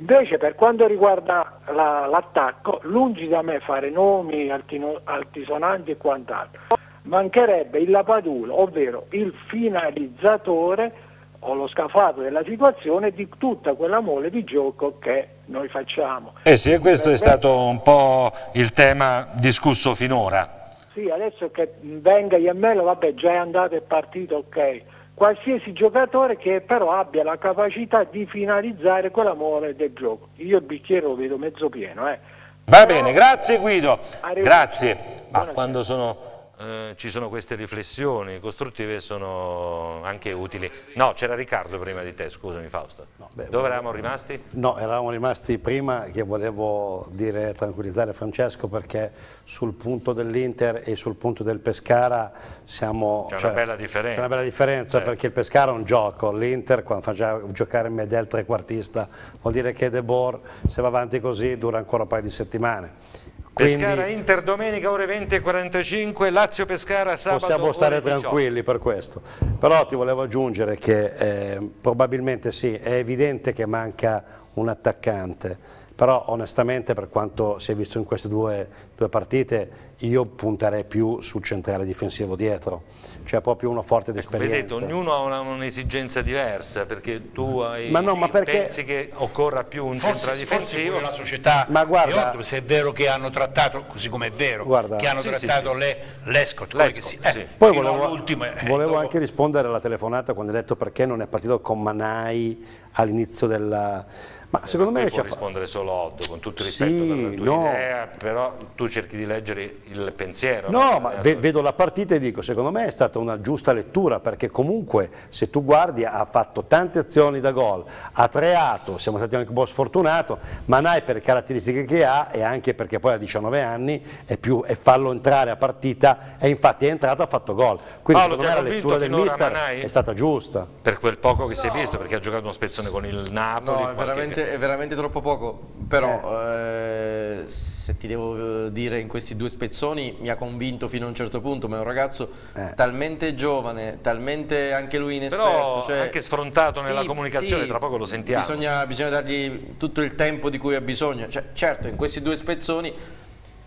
Invece per quanto riguarda la- l'attacco, lungi da me fare nomi altino- altisonanti e quant'altro, mancherebbe il lapadulo, ovvero il finalizzatore o lo scafato della situazione di tutta quella mole di gioco che noi facciamo. Eh sì, e questo è stato un po' il tema discusso finora. Sì, adesso che venga Iemmello, vabbè, già è andato e partito, ok. Qualsiasi giocatore che però abbia la capacità di finalizzare quella mole del gioco. Io il bicchiere lo vedo mezzo pieno, eh. Va bene, grazie Guido. Grazie. Ma quando sono, eh, ci sono queste riflessioni costruttive sono anche utili. No, c'era Riccardo prima di te, scusami Fausto. Dove eravamo rimasti? No, eravamo rimasti prima che volevo dire, tranquillizzare Francesco perché sul punto dell'Inter e sul punto del Pescara siamo... C'è una cioè, bella differenza. C'è una bella differenza Certo. perché il Pescara è un gioco, l'Inter quando fa giocare Medel trequartista vuol dire che De Boer se va avanti così dura ancora un paio di settimane. Quindi Pescara Inter domenica ore 20 e 45, Lazio Pescara sabato possiamo stare ore 18. tranquilli per questo. Però ti volevo aggiungere che eh, probabilmente sì, è evidente che manca un attaccante, però onestamente per quanto si è visto in queste due, due partite io punterei più sul centrale difensivo dietro, cioè proprio uno forte di esperienza. Vedete, ognuno ha una- un'esigenza diversa perché tu hai- Ma no, ma perché- pensi che occorra più un Forse, centrale difensivo. la società Ma guarda- è ottima, se è vero che hanno trattato, così come è vero, Guarda- che hanno Sì, sì, trattato sì. le- l'Escot, quello che si- eh, sì. Poi volevo, eh, volevo dopo- anche rispondere alla telefonata quando hai detto perché non è partito con Manai all'inizio della... Ma secondo me può ha fa- rispondere solo Otto, con tutto il Sì, rispetto per la tua no. idea, però tu cerchi di leggere il pensiero. No, ma Eh, ve- vedo la partita e dico, secondo me è stata una giusta lettura, perché comunque se tu guardi ha fatto tante azioni da gol, ha treato, siamo stati anche un po' sfortunato, Manai per le caratteristiche che ha e anche perché poi a 19 anni è, più, è fallo entrare a partita e infatti è entrato e ha fatto gol. Quindi Paolo, secondo me ha la lettura del mister Manai? è stata giusta. Per quel poco che si è visto, perché ha giocato uno spezzone con il Napoli. No, è qualche- veramente, è veramente troppo poco, però eh, se ti devo eh, dire in questi due spezzoni mi ha convinto fino a un certo punto, ma è un ragazzo Eh. talmente giovane, talmente anche lui inesperto. Però cioè- anche sfrontato nella Sì, comunicazione, sì, tra poco lo sentiamo. Bisogna, bisogna dargli tutto il tempo di cui ha bisogno. Cioè, certo, in questi due spezzoni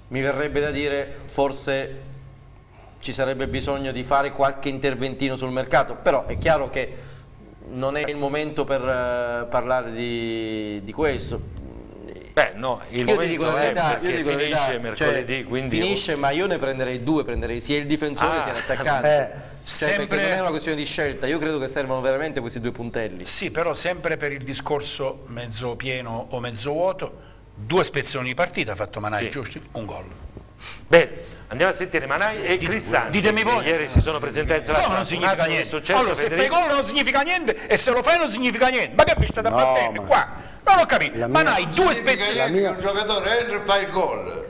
mi verrebbe da dire forse ci sarebbe bisogno di fare qualche interventino sul mercato, però è chiaro che non è il momento per eh, parlare di, di questo. Beh, no, il io dico la è verità, io dico finisce verità, mercoledì, cioè, quindi finisce, ma io ne prenderei due, prenderei sia il difensore Ah, sia l'attaccante. eh, Cioè, sempre- perché non è una questione di scelta, io credo che servono veramente questi due puntelli. Sì, però sempre per il discorso mezzo pieno o mezzo vuoto, due spezzoni di partita ha fatto Manai, Sì. giusto? Un gol. Bene, andiamo a sentire Manai e Cristante. ditemi voi. Ieri si sono presentati in sala No, non significa niente. Successo, allora, se Federico? fai gol non significa niente e se lo fai non significa niente. Ma che vi state No, battendo ma- qua? Non ho capito. Mia- Manai, due mia- Un giocatore entra e fa il gol.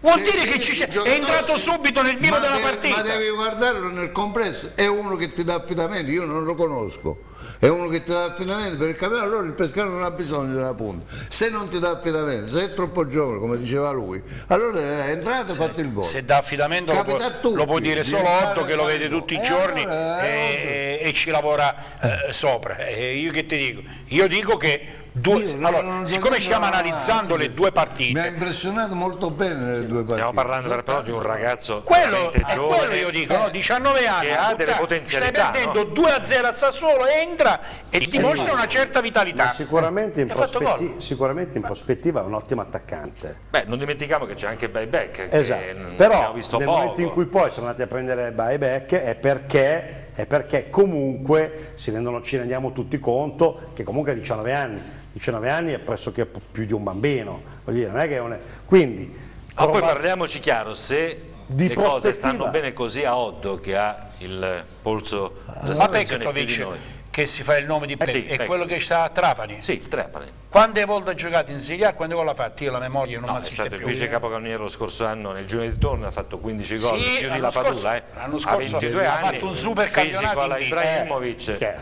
Vuol dire che ci- è entrato subito nel vivo ma della partita. Ma devi guardarlo nel complesso, è uno che ti dà affidamento, io non lo conosco. È uno che ti dà affidamento per il campionato, allora il pescare non ha bisogno della punta. Se non ti dà affidamento, se è troppo giovane, come diceva lui, allora è entrato e fatto il gol. Se dà affidamento lo può, tutti lo può dire di solo Otto che lo vede tutti i E giorni allora, e, e ci lavora eh, sopra. E io che ti dico? Io dico che due, allora, siccome stiamo analizzando le due Mi ha partite, impressionato molto bene nelle due partite. Stiamo parlando però di un ragazzo quello, giovane, quello io dico, no? 19 anni, che ha delle potenzialità, stai perdendo no? 2 a 0 a Sassuolo, entra e dimostra una certa vitalità. ma sicuramente in, E ha fatto prospetti- sicuramente in prospettiva è un ottimo attaccante. Beh, non dimentichiamo che c'è anche Buyback, Esatto, però nel poco. momento in cui poi sono andati a prendere buyback è perché, è perché comunque ci rendiamo tutti conto che comunque ha 19 anni, 19 anni è pressoché più di un bambino, voglio dire, non è che è un- quindi Ma poi parliamoci chiaro, se Di le cose stanno bene così a Oddo che ha il polso della Ma situazione più di Pekovic, noi. che si fa il nome di Eh Pe- sì, è Pekovic. quello che sta a Trapani. Sì, Trapani. Quante volte ha giocato in Serie A? Quante gol ha fatto? Io la memoria non No, mi è assiste stato il più. vice capocannoniere lo scorso anno nel giorno di ritorno, ha fatto 15 gol, Sì, più di la Padula, scorso- eh. l'anno ha scorso 22 ha anni, fatto un super fisico campionato alla. Ibrahimovic. Che-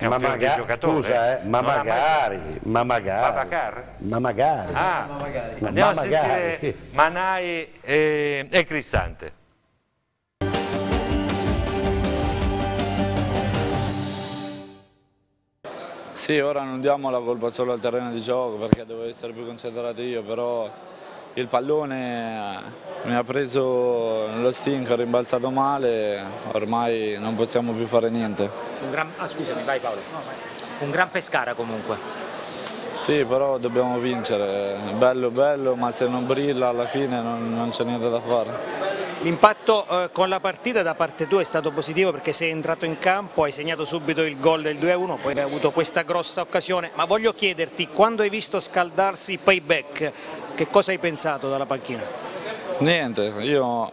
È un ma, figlio di giocatore. scusa, eh, ma Non ha mai- magari, ma magari, ma magari. Ah, magari. andiamo Ma a magari. sentire Manai e, e Cristante. Sì, ora non diamo la colpa solo al terreno di gioco perché devo essere più concentrato io, però il pallone eh, mi ha preso lo stinco, ho rimbalzato male, ormai non possiamo più fare niente. Un gran... Ah scusami, vai Paolo. Un gran Pescara comunque. Sì, però dobbiamo vincere, bello bello, ma se non brilla alla fine non, non c'è niente da fare. L'impatto eh, con la partita da parte tua è stato positivo perché sei entrato in campo, hai segnato subito il gol del 2-1, poi hai avuto questa grossa occasione, ma voglio chiederti, quando hai visto scaldarsi i payback, che cosa hai pensato dalla panchina? Niente, io,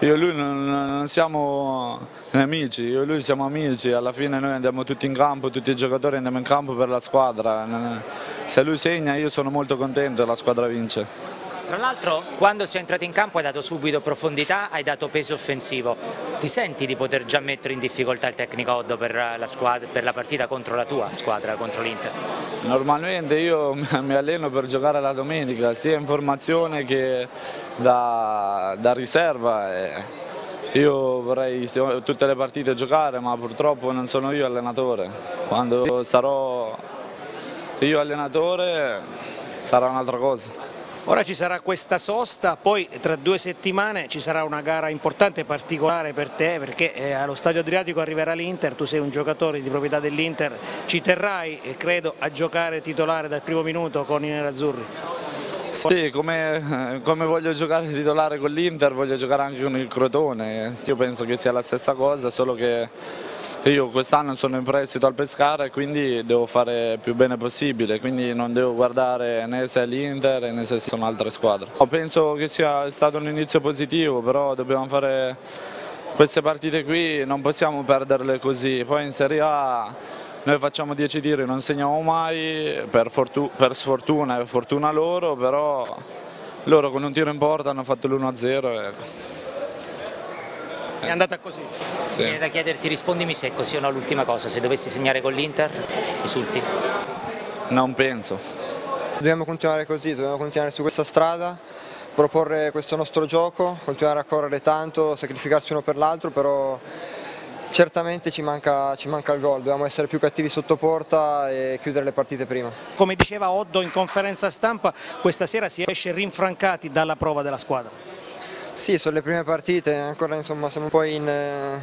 io e lui non, non siamo nemici, io e lui siamo amici, alla fine noi andiamo tutti in campo, tutti i giocatori andiamo in campo per la squadra, se lui segna io sono molto contento e la squadra vince. Tra l'altro quando sei entrato in campo hai dato subito profondità, hai dato peso offensivo. Ti senti di poter già mettere in difficoltà il tecnico Oddo per la, squadra, per la partita contro la tua squadra, contro l'Inter? Normalmente io mi alleno per giocare la domenica, sia in formazione che da, da riserva. Io vorrei tutte le partite giocare, ma purtroppo non sono io allenatore. Quando sarò io allenatore sarà un'altra cosa. Ora ci sarà questa sosta, poi tra due settimane ci sarà una gara importante e particolare per te perché eh, allo Stadio Adriatico arriverà l'Inter, tu sei un giocatore di proprietà dell'Inter, ci terrai eh, credo a giocare titolare dal primo minuto con i nerazzurri? Sì, come, come, voglio giocare titolare con l'Inter voglio giocare anche con il Crotone, io penso che sia la stessa cosa, solo che io quest'anno sono in prestito al Pescara e quindi devo fare più bene possibile, quindi non devo guardare né se è l'Inter né se sono altre squadre. Penso che sia stato un inizio positivo, però dobbiamo fare queste partite qui, non possiamo perderle così. Poi in Serie A noi facciamo 10 tiri, non segniamo mai, per, fortuna, per sfortuna e fortuna loro, però loro con un tiro in porta hanno fatto l'1-0 è andata così? Sì. Viene da chiederti, rispondimi se è così o no l'ultima cosa, se dovessi segnare con l'Inter, risulti? Non penso. Dobbiamo continuare così, dobbiamo continuare su questa strada, proporre questo nostro gioco, continuare a correre tanto, sacrificarsi uno per l'altro, però certamente ci manca, ci manca il gol, dobbiamo essere più cattivi sotto porta e chiudere le partite prima. Come diceva Oddo in conferenza stampa, questa sera si esce rinfrancati dalla prova della squadra. Sì, sono le prime partite, ancora insomma, siamo un po' in eh,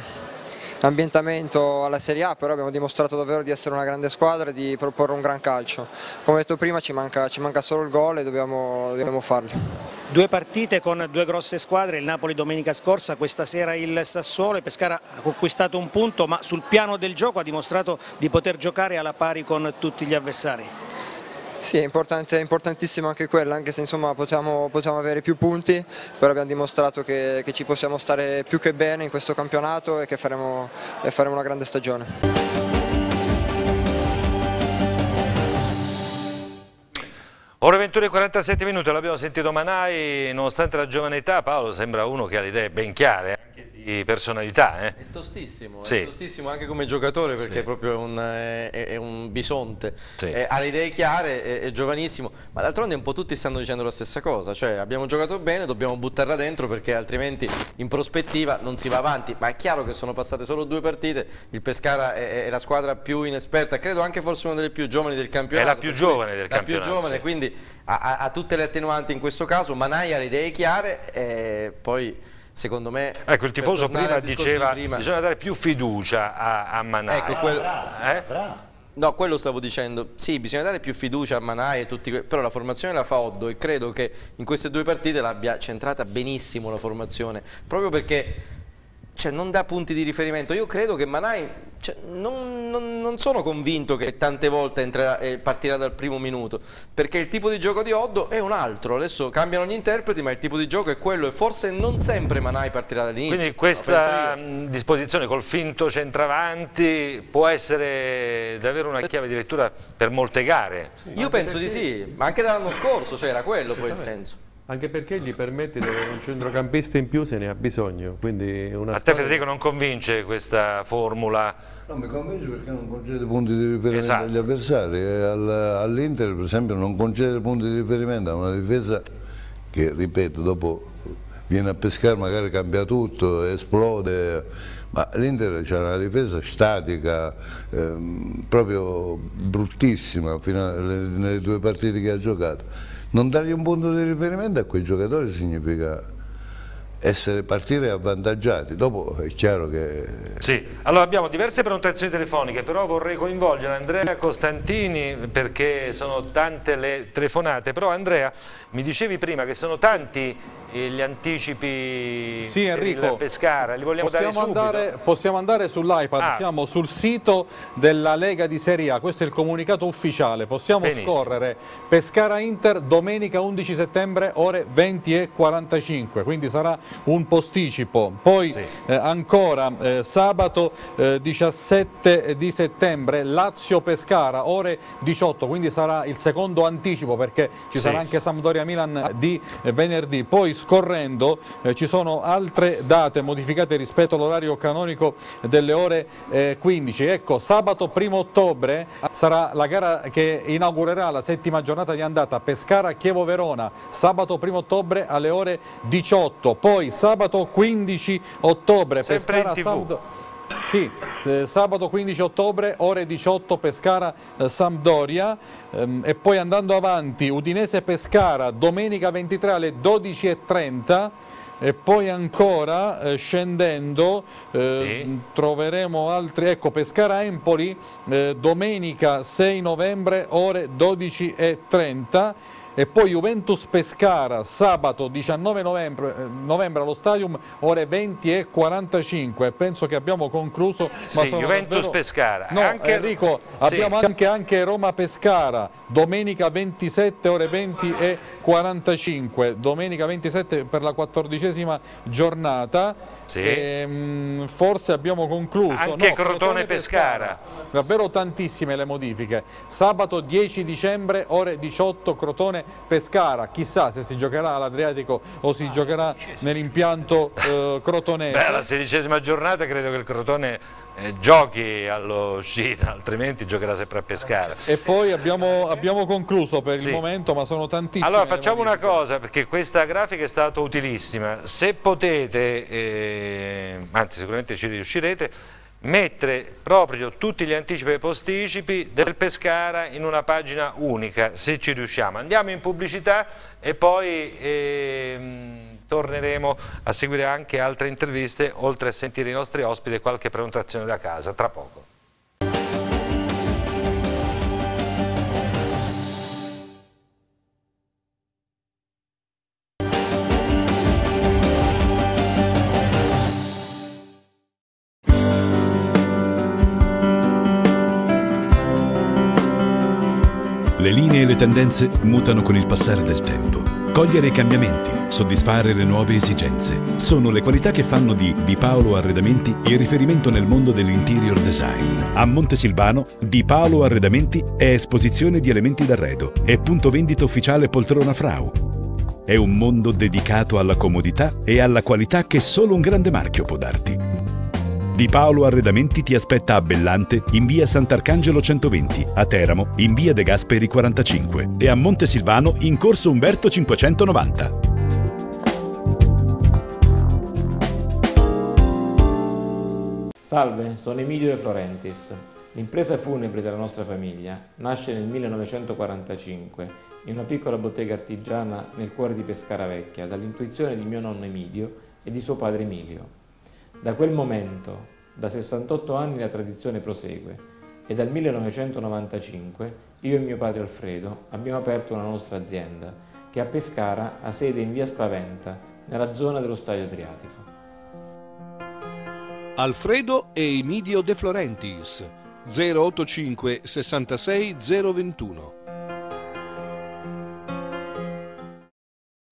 ambientamento alla Serie A, però abbiamo dimostrato davvero di essere una grande squadra e di proporre un gran calcio. Come detto prima ci manca, ci manca solo il gol e dobbiamo, dobbiamo farli. Due partite con due grosse squadre, il Napoli domenica scorsa, questa sera il Sassuolo, il Pescara ha conquistato un punto ma sul piano del gioco ha dimostrato di poter giocare alla pari con tutti gli avversari. Sì, è, importantissimo anche quello, anche se insomma possiamo, possiamo avere più punti, però abbiamo dimostrato che, che, ci possiamo stare più che bene in questo campionato e che faremo, e faremo una grande stagione. Ora 21 e 47 minuti, l'abbiamo sentito Manai, nonostante la giovane età Paolo sembra uno che ha le idee ben chiare di personalità. Eh? È tostissimo, sì. è tostissimo anche come giocatore perché sì. è proprio un, è, è un bisonte, sì. è, ha le idee chiare, è, è giovanissimo, ma d'altronde un po' tutti stanno dicendo la stessa cosa, cioè abbiamo giocato bene, dobbiamo buttarla dentro perché altrimenti in prospettiva non si va avanti, ma è chiaro che sono passate solo due partite, il Pescara è, la squadra più inesperta, credo anche forse una delle più giovani del campionato. È la più giovane del la campionato. più giovane, quindi ha, ha, tutte le attenuanti in questo caso, Manai ha le idee chiare e poi secondo me... Ecco, il tifoso prima diceva prima... bisogna dare più fiducia a, a Manai. Ecco, quello... eh? No, quello stavo dicendo, sì, bisogna dare più fiducia a Manai e tutti, però la formazione la fa Oddo e credo che in queste due partite l'abbia centrata benissimo la formazione, proprio perché cioè, non dà punti di riferimento. Io credo che Manai, cioè, non, non, non, sono convinto che tante volte entrerà, eh, partirà dal primo minuto, perché il tipo di gioco di Oddo è un altro. Adesso cambiano gli interpreti, ma il tipo di gioco è quello e forse non sempre Manai partirà dall'inizio. Quindi questa no, disposizione col finto centravanti può essere davvero una chiave di lettura per molte gare? Io penso di sì, ma anche dall'anno scorso c'era quello poi il senso. Anche perché gli permette di avere un centrocampista in più se ne ha bisogno. A te Federico non convince questa formula? No, mi convince perché non concede punti di riferimento esatto. agli avversari. All'Inter per esempio non concede punti di riferimento a una difesa che, ripeto, dopo viene a pescare, magari cambia tutto, esplode, ma l'Inter c'è una difesa statica, ehm, proprio bruttissima fino alle, nelle due partite che ha giocato Non dargli un punto di riferimento a quei giocatori significa essere, partire avvantaggiati. Dopo è chiaro che... Sì, allora abbiamo diverse prenotazioni telefoniche, però vorrei coinvolgere Andrea Costantini perché sono tante le telefonate. Però Andrea, mi dicevi prima che sono tanti gli anticipi sì, Enrico, Pescara, li vogliamo possiamo? Andare, possiamo andare sull'iPad, Ah. siamo sul sito della Lega di Serie A, questo è il comunicato ufficiale, possiamo Benissimo. scorrere Pescara Inter domenica 11 settembre ore 20 e 45, quindi sarà un posticipo, poi eh, ancora eh, sabato eh, 17 di settembre Lazio Pescara ore 18, quindi sarà il secondo anticipo perché ci Sì. sarà anche Sampdoria Milan di eh, venerdì. Poi scorrendo eh, ci sono altre date modificate rispetto all'orario canonico delle ore eh, 15. Ecco, sabato 1 ottobre sarà la gara che inaugurerà la settima giornata di andata Pescara-Chievo Verona, sabato 1 ottobre alle ore 18. Poi sabato 15 ottobre Sempre sì, eh, sabato 15 ottobre, ore 18 Pescara eh, Sampdoria. Ehm, e poi andando avanti Udinese Pescara domenica 23 alle 12.30 e poi ancora eh, scendendo eh, troveremo altri, ecco Pescara Empoli eh, domenica 6 novembre ore 12.30 e poi Juventus Pescara sabato 19 novembre, eh, novembre allo stadium ore 20 e 45 penso che abbiamo concluso Sì, Juventus davvero- Pescara. no Anche- Enrico Sì. abbiamo anche, anche Roma Pescara domenica 27 ore 20 e 45 domenica 27 per la quattordicesima giornata Sì. Ehm, forse abbiamo concluso Anche No, Crotone Pescara. davvero tantissime le modifiche. Sabato 10 dicembre ore 18 Crotone Pescara. Chissà se si giocherà all'Adriatico o si giocherà nell'impianto eh, crotonese. Beh, alla sedicesima giornata credo che il Crotone eh, giochi all'uscita, altrimenti giocherà sempre a Pescara. e poi abbiamo, abbiamo concluso per Sì. il momento ma sono tantissime Allora facciamo una cosa, perché questa grafica è stata utilissima, se potete, eh, anzi sicuramente ci riuscirete, mettere proprio tutti gli anticipi e posticipi del Pescara in una pagina unica, se ci riusciamo. Andiamo in pubblicità e poi ehm, torneremo a seguire anche altre interviste, oltre a sentire i nostri ospiti e qualche prenotazione da casa, tra poco. Le linee e le tendenze mutano con il passare del tempo. Cogliere i cambiamenti, soddisfare le nuove esigenze, sono le qualità che fanno di Di Paolo Arredamenti il riferimento nel mondo dell'interior design. A Montesilvano, Di Paolo Arredamenti è esposizione di elementi d'arredo e punto vendita ufficiale Poltrona Frau. È un mondo dedicato alla comodità e alla qualità che solo un grande marchio può darti. Di Paolo Arredamenti ti aspetta a Bellante in via Sant'Arcangelo 120, a Teramo in via De Gasperi 45 e a Montesilvano in corso Umberto 590. Salve, sono Emilio De Florentis. L'impresa funebre della nostra famiglia nasce nel 1945 in una piccola bottega artigiana nel cuore di Pescara Vecchia dall'intuizione di mio nonno Emilio e di suo padre Emilio. Da quel momento, da 68 anni la tradizione prosegue e dal 1995 io e mio padre Alfredo abbiamo aperto una nostra azienda che a Pescara ha sede in via Spaventa, nella zona dello Stadio Adriatico. Alfredo e Emidio De Florentis 085 66 021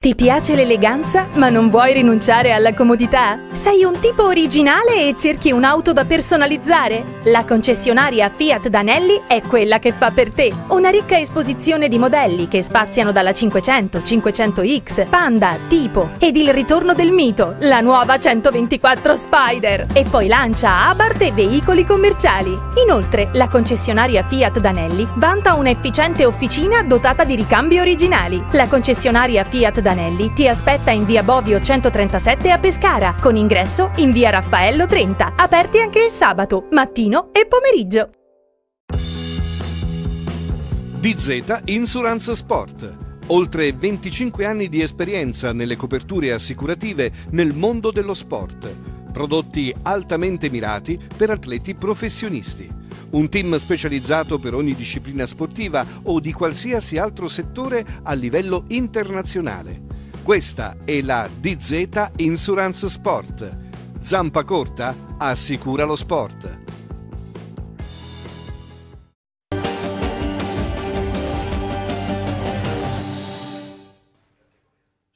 Ti piace l'eleganza ma non vuoi rinunciare alla comodità? Sei un tipo originale e cerchi un'auto da personalizzare? La concessionaria Fiat Danelli è quella che fa per te. Una ricca esposizione di modelli che spaziano dalla 500, 500X, Panda, Tipo ed il ritorno del mito, la nuova 124 Spider. E poi lancia Abarth e veicoli commerciali. Inoltre, la concessionaria Fiat Danelli vanta un'efficiente officina dotata di ricambi originali. La concessionaria Fiat Danelli ti aspetta in via Bovio 137 a Pescara, con ingresso in via Raffaello 30, aperti anche il sabato, mattino e pomeriggio. DZ Insurance Sport Oltre 25 anni di esperienza nelle coperture assicurative nel mondo dello sport. Prodotti altamente mirati per atleti professionisti. Un team specializzato per ogni disciplina sportiva o di qualsiasi altro settore a livello internazionale. Questa è la DZ Insurance Sport. Zampa corta assicura lo sport.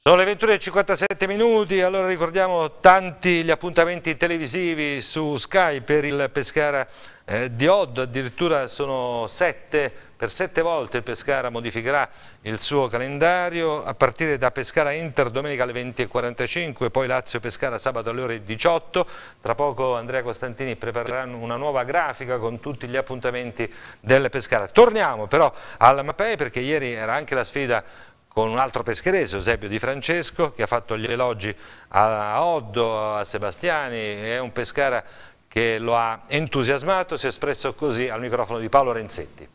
Sono le 21.57 minuti, allora ricordiamo tanti gli appuntamenti televisivi su Sky per il Pescara eh, di Odd, addirittura sono sette, per sette volte il Pescara modificherà il suo calendario, a partire da Pescara Inter domenica alle 20.45, poi Lazio Pescara sabato alle ore 18, tra poco Andrea Costantini preparerà una nuova grafica con tutti gli appuntamenti del Pescara. Torniamo però al Mapei perché ieri era anche la sfida con un altro pescherese, Eusebio Di Francesco, che ha fatto gli elogi a Oddo, a Sebastiani, è un Pescara che lo ha entusiasmato, si è espresso così al microfono di Paolo Renzetti.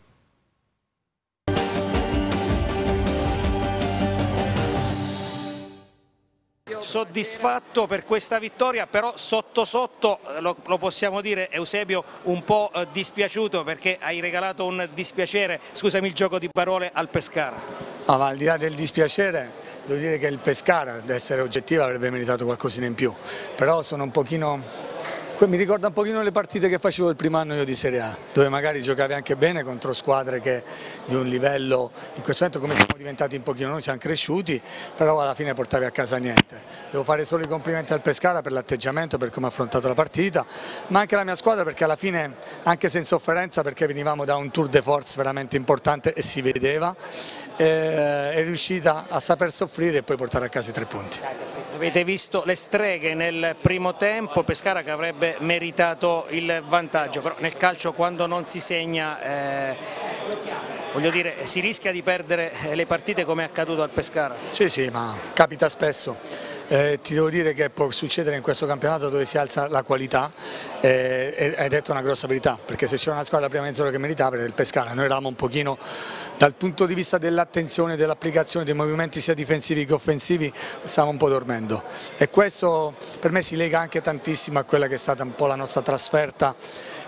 soddisfatto per questa vittoria, però sotto sotto, eh, lo, lo possiamo dire Eusebio, un po' eh, dispiaciuto perché hai regalato un dispiacere, scusami il gioco di parole, al Pescara. Ma al di là del dispiacere, devo dire che il Pescara, ad essere oggettivo, avrebbe meritato qualcosina in più, però sono un pochino mi ricorda un pochino le partite che facevo il primo anno io di Serie A, dove magari giocavi anche bene contro squadre che di un livello, in questo momento come siamo diventati un pochino noi siamo cresciuti, però alla fine portavi a casa niente. Devo fare solo i complimenti al Pescara per l'atteggiamento, per come ha affrontato la partita, ma anche la mia squadra perché alla fine, anche se in sofferenza, perché venivamo da un tour de force veramente importante e si vedeva, eh, è riuscita a saper soffrire e poi portare a casa i tre punti. Avete visto le streghe nel primo tempo, Pescara che avrebbe meritato il vantaggio, però nel calcio quando non si segna eh, voglio dire, si rischia di perdere le partite come è accaduto al Pescara. Sì, sì, ma capita spesso. Eh, ti devo dire che può succedere in questo campionato dove si alza la qualità eh, hai detto una grossa verità perché se c'era una squadra prima mezz'ora che meritava era il Pescara, noi eravamo un pochino dal punto di vista dell'attenzione, dell'applicazione dei movimenti sia difensivi che offensivi stavamo un po' dormendo e questo per me si lega anche tantissimo a quella che è stata un po' la nostra trasferta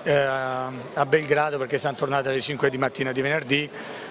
eh, a Belgrado perché siamo tornati alle 5 di mattina di venerdì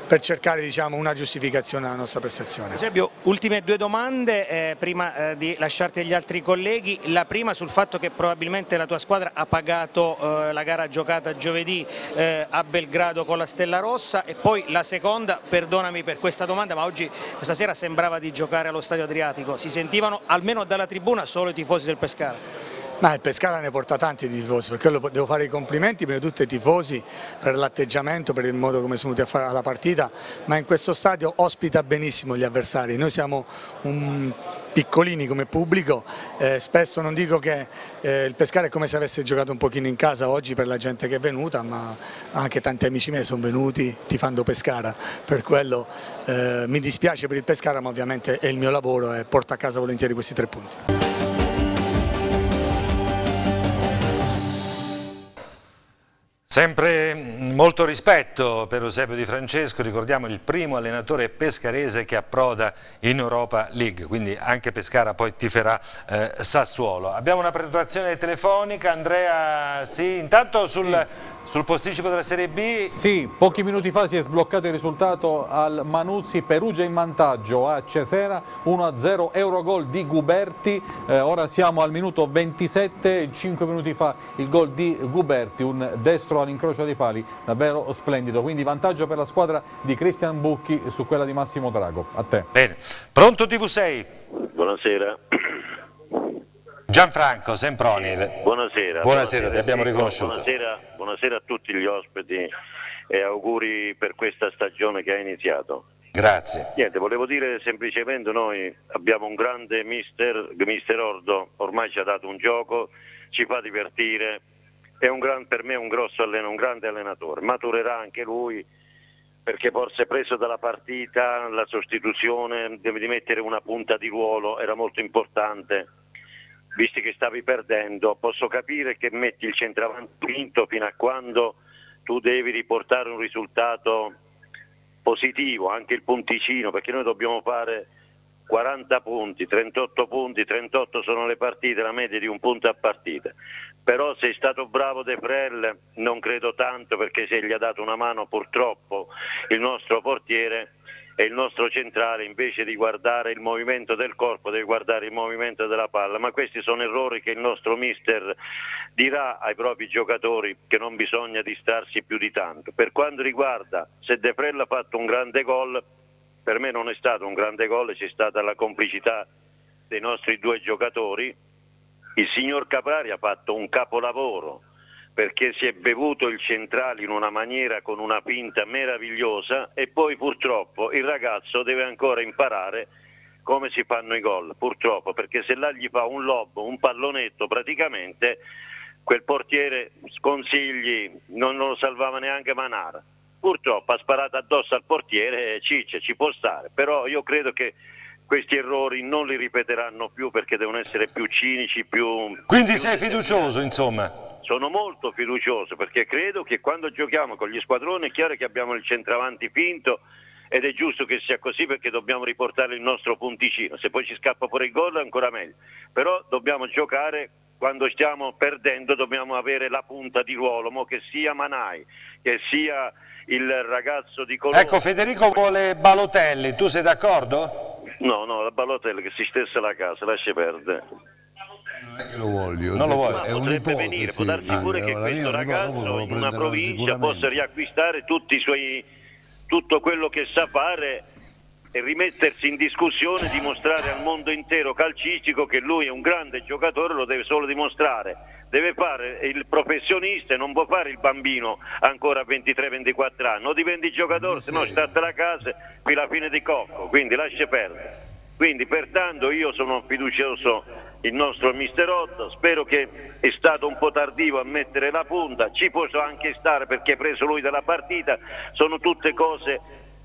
per cercare diciamo, una giustificazione alla nostra prestazione. Eusebio, ultime due domande eh, prima eh, di lasciarti agli altri colleghi, la prima sul fatto che probabilmente la tua squadra ha pagato eh, la gara giocata giovedì eh, a Belgrado con la Stella Rossa e poi la seconda, perdonami per questa domanda, ma oggi questa sera sembrava di giocare allo Stadio Adriatico, si sentivano almeno dalla tribuna solo i tifosi del Pescara? Ma il Pescara ne porta tanti di tifosi, perché devo fare i complimenti prima di tutto ai tifosi per l'atteggiamento, per il modo come sono venuti a fare la partita, ma in questo stadio ospita benissimo gli avversari, noi siamo un piccolini come pubblico, eh, spesso non dico che eh, il Pescara è come se avesse giocato un pochino in casa oggi per la gente che è venuta, ma anche tanti amici miei sono venuti tifando Pescara, per quello eh, mi dispiace per il Pescara ma ovviamente è il mio lavoro e porto a casa volentieri questi tre punti. Sempre molto rispetto per Eusebio Di Francesco, ricordiamo il primo allenatore pescarese che approda in Europa League, quindi anche Pescara poi tiferà eh, Sassuolo. Abbiamo una prenotazione telefonica, Andrea, sì, intanto sul... Sì. Sul posticipo della Serie B? Sì, pochi minuti fa si è sbloccato il risultato al Manuzzi, Perugia in vantaggio a Cesena, 1-0 Eurogol di Guberti, eh, ora siamo al minuto 27, 5 minuti fa il gol di Guberti, un destro all'incrocio dei pali, davvero splendido, quindi vantaggio per la squadra di Cristian Bucchi su quella di Massimo Drago, a te. Bene, pronto TV6? Buonasera. Gianfranco Semproni. Buonasera. Buonasera, ti abbiamo riconosciuto. Buonasera, buonasera, a tutti gli ospiti e auguri per questa stagione che ha iniziato. Grazie. Niente, volevo dire semplicemente noi abbiamo un grande mister, mister Ordo, ormai ci ha dato un gioco, ci fa divertire, è un gran, per me un, grosso un grande allenatore, maturerà anche lui perché forse preso dalla partita la sostituzione di mettere una punta di ruolo era molto importante visto che stavi perdendo, posso capire che metti il centravanti vinto fino a quando tu devi riportare un risultato positivo, anche il punticino, perché noi dobbiamo fare 40 punti, 38 punti, 38 sono le partite, la media di un punto a partita. Però sei stato bravo De Frel, non credo tanto perché se gli ha dato una mano purtroppo il nostro portiere e il nostro centrale invece di guardare il movimento del corpo deve guardare il movimento della palla, ma questi sono errori che il nostro mister dirà ai propri giocatori che non bisogna distrarsi più di tanto. Per quanto riguarda se De Frel ha fatto un grande gol, per me non è stato un grande gol, c'è stata la complicità dei nostri due giocatori. Il signor Caprari ha fatto un capolavoro perché si è bevuto il centrale in una maniera con una pinta meravigliosa e poi purtroppo il ragazzo deve ancora imparare come si fanno i gol, purtroppo, perché se là gli fa un lobo, un pallonetto praticamente quel portiere sconsigli non lo salvava neanche Manara. Purtroppo ha sparato addosso al portiere Ciccia, ci può stare, però io credo che questi errori non li ripeteranno più perché devono essere più cinici, più... Quindi più sei fiducioso insomma? Sono molto fiducioso perché credo che quando giochiamo con gli squadroni è chiaro che abbiamo il centravanti finto ed è giusto che sia così perché dobbiamo riportare il nostro punticino, se poi ci scappa pure il gol ancora meglio, però dobbiamo giocare quando stiamo perdendo dobbiamo avere la punta di ruolo, mo che sia Manai, che sia il ragazzo di Colombo. Ecco, Federico vuole Balotelli, tu sei d'accordo? No, no, la Balotelli che si stesse la casa, lascia perdere. Non è che lo voglio, non lo voglio. Ma potrebbe venire, può darsi pure che questo ragazzo in una provincia possa riacquistare suoi, tutto quello che sa fare e rimettersi in discussione, dimostrare al mondo intero calcistico che lui è un grande giocatore, lo deve solo dimostrare. Deve fare il professionista e non può fare il bambino ancora a 23-24 anni, o diventi giocatore, se no state la casa qui la fine di cocco, quindi lascia perdere. Quindi pertanto io sono fiducioso il nostro mister Otto, spero che è stato un po' tardivo a mettere la punta, ci può anche stare perché ha preso lui dalla partita, sono tutte cose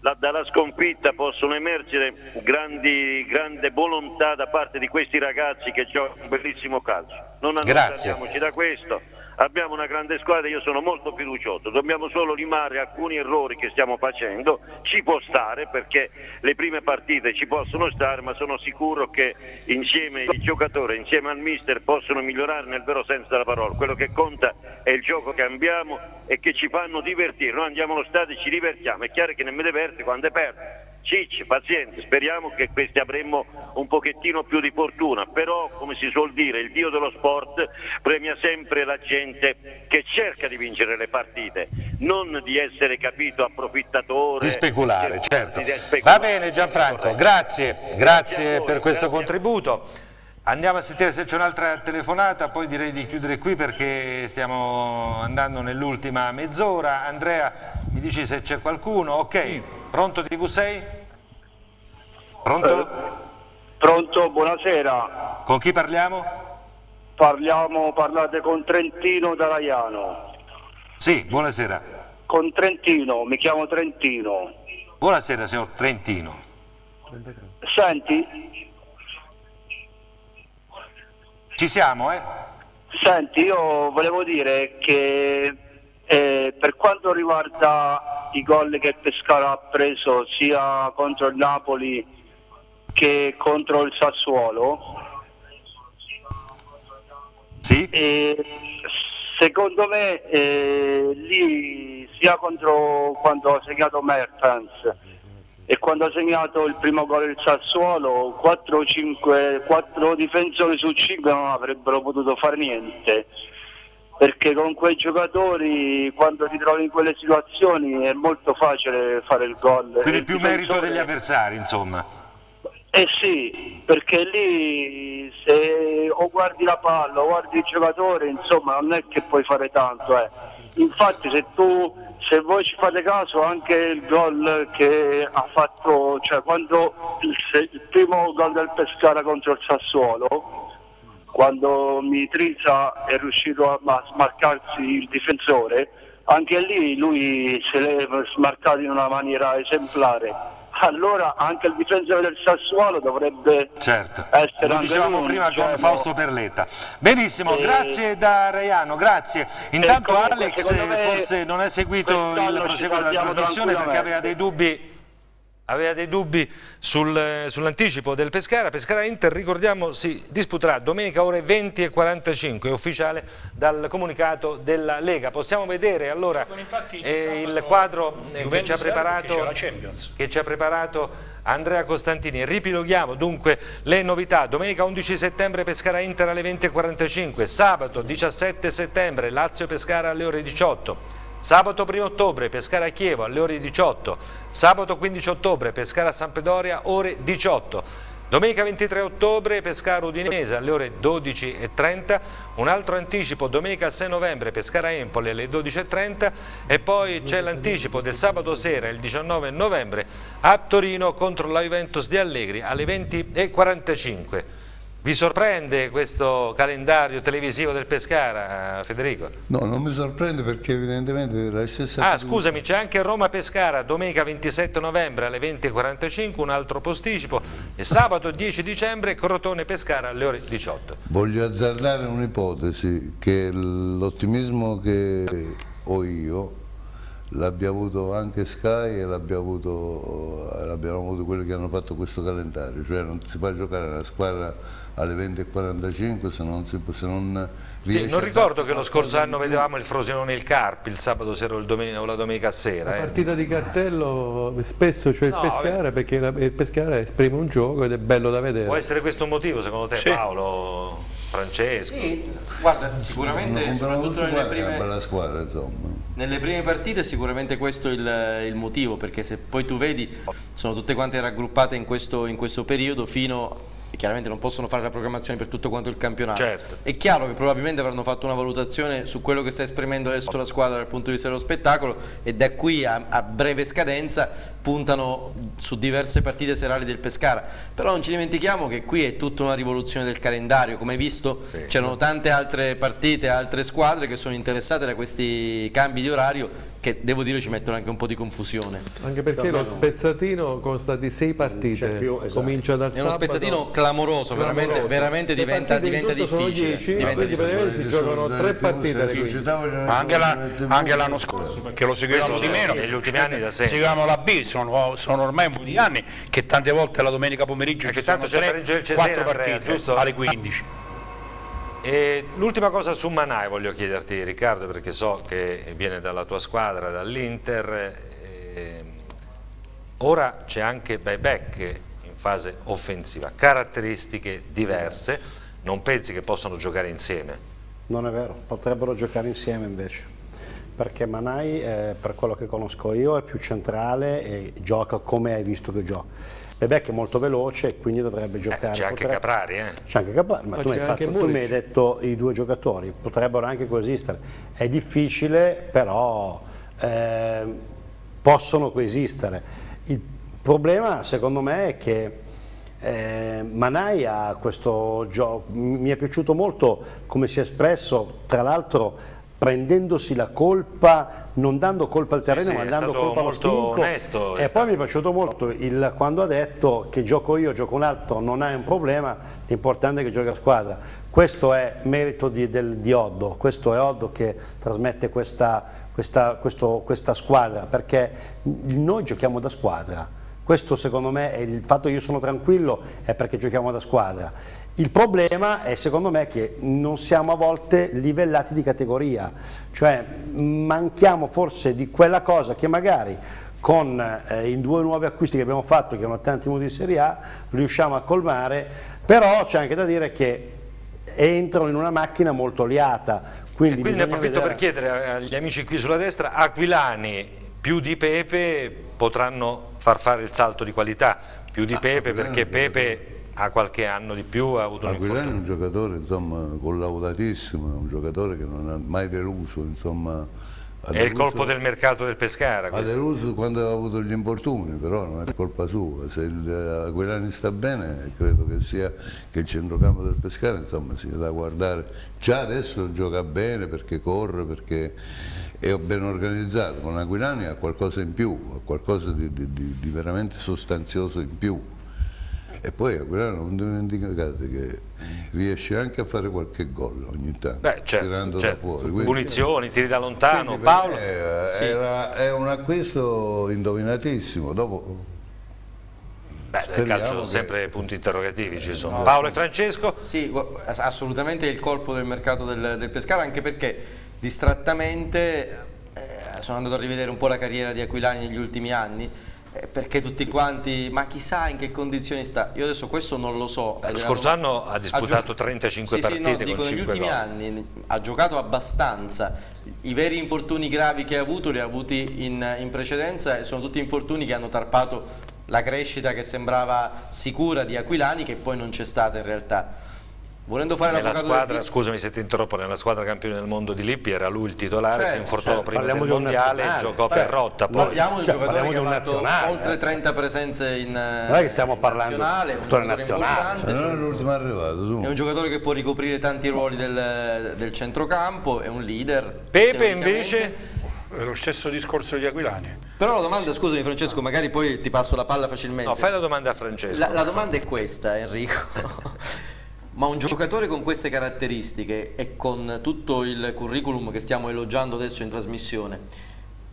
la, dalla sconfitta possono emergere grandi, grande volontà da parte di questi ragazzi che giocano un bellissimo calcio. Non allontaniamoci da questo, abbiamo una grande squadra, io sono molto fiducioso, dobbiamo solo limare alcuni errori che stiamo facendo, ci può stare perché le prime partite ci possono stare, ma sono sicuro che insieme i giocatori, insieme al mister possono migliorare nel vero senso della parola, quello che conta è il gioco che abbiamo e che ci fanno divertire, noi andiamo allo stadio e ci divertiamo, è chiaro che non mi diverte quando è perde Cicci, pazienza, speriamo che questi avremmo un pochettino più di fortuna, però come si suol dire il dio dello sport premia sempre la gente che cerca di vincere le partite, non di essere capito approfittatore. Di speculare, certo. Di speculare. Va bene Gianfranco, grazie, grazie per questo contributo. Andiamo a sentire se c'è un'altra telefonata, poi direi di chiudere qui perché stiamo andando nell'ultima mezz'ora. Andrea, mi dici se c'è qualcuno? Ok, pronto TV6? Pronto? Eh, pronto, buonasera. Con chi parliamo? Parliamo, parlate con Trentino da Raiano. Sì, buonasera. Con Trentino, mi chiamo Trentino. Buonasera signor Trentino. Senti, ci siamo, eh? Senti, io volevo dire che eh, per quanto riguarda i gol che Pescara ha preso sia contro il Napoli che contro il Sassuolo, sì? eh, secondo me eh, lì sia contro quando ha segnato Mertens e quando ha segnato il primo gol il Sassuolo 4, 5, 4 difensori su 5 non avrebbero potuto fare niente. Perché con quei giocatori quando ti trovi in quelle situazioni è molto facile fare il gol. Quindi il più merito degli avversari insomma. Eh sì perché lì se o guardi la palla o guardi il giocatore insomma non è che puoi fare tanto eh. infatti se tu se voi ci fate caso anche il gol che ha fatto, cioè quando il, il primo gol del Pescara contro il Sassuolo, quando Mitriza è riuscito a, a smarcarsi il difensore, anche lì lui se l'è smarcato in una maniera esemplare allora anche il difensore del Sassuolo dovrebbe certo. essere Lo dicevamo lui, prima diciamo... con Fausto Perletta. Benissimo, e... grazie da Reiano grazie. Intanto comunque, Alex forse non è seguito il proseguo della trasmissione perché aveva dei dubbi aveva dei dubbi sul, sull'anticipo del Pescara. Pescara-Inter, ricordiamo, si disputerà domenica ore 20 e 45, ufficiale dal comunicato della Lega. Possiamo vedere allora eh, il quadro eh, che ci ha preparato, che ci ha preparato Andrea Costantini. Ripiloghiamo dunque le novità. Domenica 11 settembre Pescara-Inter alle 20.45, sabato 17 settembre Lazio-Pescara alle ore 18. Sabato 1 ottobre Pescara Chievo alle ore 18, sabato 15 ottobre Pescara Sampdoria ore 18, domenica 23 ottobre Pescara Udinese alle ore 12.30, un altro anticipo domenica 6 novembre Pescara Empoli alle 12.30 e poi c'è l'anticipo del sabato sera il 19 novembre a Torino contro la Juventus di Allegri alle 20.45. Vi sorprende questo calendario televisivo del Pescara, Federico? No, non mi sorprende perché evidentemente la stessa... Ah, scusami, c'è anche Roma-Pescara, domenica 27 novembre alle 20.45, un altro posticipo, e sabato 10 dicembre Crotone-Pescara alle ore 18. Voglio azzardare un'ipotesi, che l'ottimismo che ho io l'abbia avuto anche Sky e l'abbiamo avuto, avuto quelli che hanno fatto questo calendario, cioè non si fa giocare una squadra alle 20.45 se non, si, se non riesce sì, non ricordo che lo scorso anno vedevamo il Frosinone e il Carpi il sabato sera o, il domenica, o la domenica sera la eh. partita di cartello spesso c'è no, il Pescara perché il Pescara esprime un gioco ed è bello da vedere può essere questo un motivo secondo te sì. Paolo? Francesco sì, guarda sicuramente soprattutto nelle prime, squadra, nelle prime partite sicuramente questo è il, il, motivo perché se poi tu vedi sono tutte quante raggruppate in questo, in questo periodo fino chiaramente non possono fare la programmazione per tutto quanto il campionato. Certo. È chiaro che probabilmente avranno fatto una valutazione su quello che sta esprimendo adesso la squadra dal punto di vista dello spettacolo e da qui a, a breve scadenza puntano su diverse partite serali del Pescara. Però non ci dimentichiamo che qui è tutta una rivoluzione del calendario, come hai visto sì. c'erano tante altre partite, altre squadre che sono interessate da questi cambi di orario che devo dire ci mettono anche un po' di confusione. Anche perché lo spezzatino consta di sei partite, più, esatto. comincia dal È uno spezzatino clamoroso, veramente, veramente diventa, diventa difficile. Diventa difficile. si giocano tre partite. Ma anche l'anno scorso, perché lo seguivamo di meno, negli ultimi anni da sempre. Seguivamo la B, sono, sono, ormai un po' di anni che tante volte la domenica pomeriggio ci sono tre, quattro partite alle 15. L'ultima cosa su Manai voglio chiederti Riccardo perché so che viene dalla tua squadra, dall'Inter, eh, ora c'è anche Buyback in fase offensiva, caratteristiche diverse, non pensi che possano giocare insieme? Non è vero, potrebbero giocare insieme invece, perché Manai eh, per quello che conosco io è più centrale e gioca come hai visto che gioca Bebeck è molto veloce e quindi dovrebbe giocare. Eh, c'è anche Potrebbe... Caprari, eh? C'è anche Caprari, ma, ma tu, mi fatto, tu, mi hai detto i due giocatori, potrebbero anche coesistere. È difficile, però eh, possono coesistere. Il problema secondo me è che eh, Manai ha questo gioco, mi è piaciuto molto come si è espresso, tra l'altro prendendosi la colpa, non dando colpa al terreno sì, ma dando colpa allo stinco onesto, e poi mi è piaciuto molto il, quando ha detto che gioco io, gioco un altro, non hai un problema, l'importante è che giochi a squadra. Questo è merito di, del, di Oddo, questo è Oddo che trasmette questa, questa, questo, questa squadra perché noi giochiamo da squadra questo secondo me è il fatto che io sono tranquillo è perché giochiamo da squadra. Il problema è secondo me che non siamo a volte livellati di categoria, cioè manchiamo forse di quella cosa che magari con eh, i due nuovi acquisti che abbiamo fatto, che hanno tanti minuti di Serie A, riusciamo a colmare, però c'è anche da dire che entrano in una macchina molto liata. Quindi, quindi ne approfitto vedere... per chiedere agli amici qui sulla destra, Aquilani più di Pepe potranno far fare il salto di qualità, più di ah, Pepe perché Pepe ha qualche anno di più, ha avuto Aquilani è un giocatore insomma, collaudatissimo, è un giocatore che non ha mai deluso. Insomma, è deluso, il colpo del mercato del Pescara. Ha deluso quando aveva avuto gli infortuni, però non è colpa sua. Se il, Aquilani sta bene, credo che sia che il centrocampo del Pescara insomma, sia da guardare. Già adesso gioca bene perché corre, perché è ben organizzato. Con Aquilani ha qualcosa in più, ha qualcosa di, di, di veramente sostanzioso in più e poi Aquilano non dimenticate che riesce anche a fare qualche gol ogni tanto, Beh, certo, tirando certo. da fuori. Quindi, Punizioni, tiri da lontano, Paolo? È, sì. era, è un acquisto indovinatissimo, dopo Beh, nel calcio che... sempre punti interrogativi ci sono. No, Paolo e Francesco? Sì, assolutamente il colpo del mercato del, del Pescara, anche perché distrattamente eh, sono andato a rivedere un po' la carriera di Aquilani negli ultimi anni eh, perché tutti quanti, ma chissà in che condizioni sta. Io adesso questo non lo so. Lo scorso anno ha disputato ha 35 sì, partite sì, no, dico, negli ultimi gol. anni ha giocato abbastanza. I veri infortuni gravi che ha avuto li ha avuti in, in precedenza e sono tutti infortuni che hanno tarpato la crescita che sembrava sicura di Aquilani che poi non c'è stata in realtà. Volendo fare nella squadra, del... scusami se ti interrompo, nella squadra campione del mondo di Lippi era lui il titolare, certo, si infortunò certo. prima del mondiale, giocò per rotta. Poi. Parliamo di un cioè, giocatore che ha fatto oltre 30 presenze in Non è che stiamo parlando nazionale, un nazionale. Non è l'ultimo arrivato. Tu. È un giocatore che può ricoprire tanti ruoli del, del centrocampo, è un leader. Pepe invece è lo stesso discorso di Aquilani. Però la domanda, scusami Francesco, magari poi ti passo la palla facilmente. No, fai la domanda a Francesco. La, la domanda è questa, Enrico. Ma un giocatore con queste caratteristiche e con tutto il curriculum che stiamo elogiando adesso in trasmissione,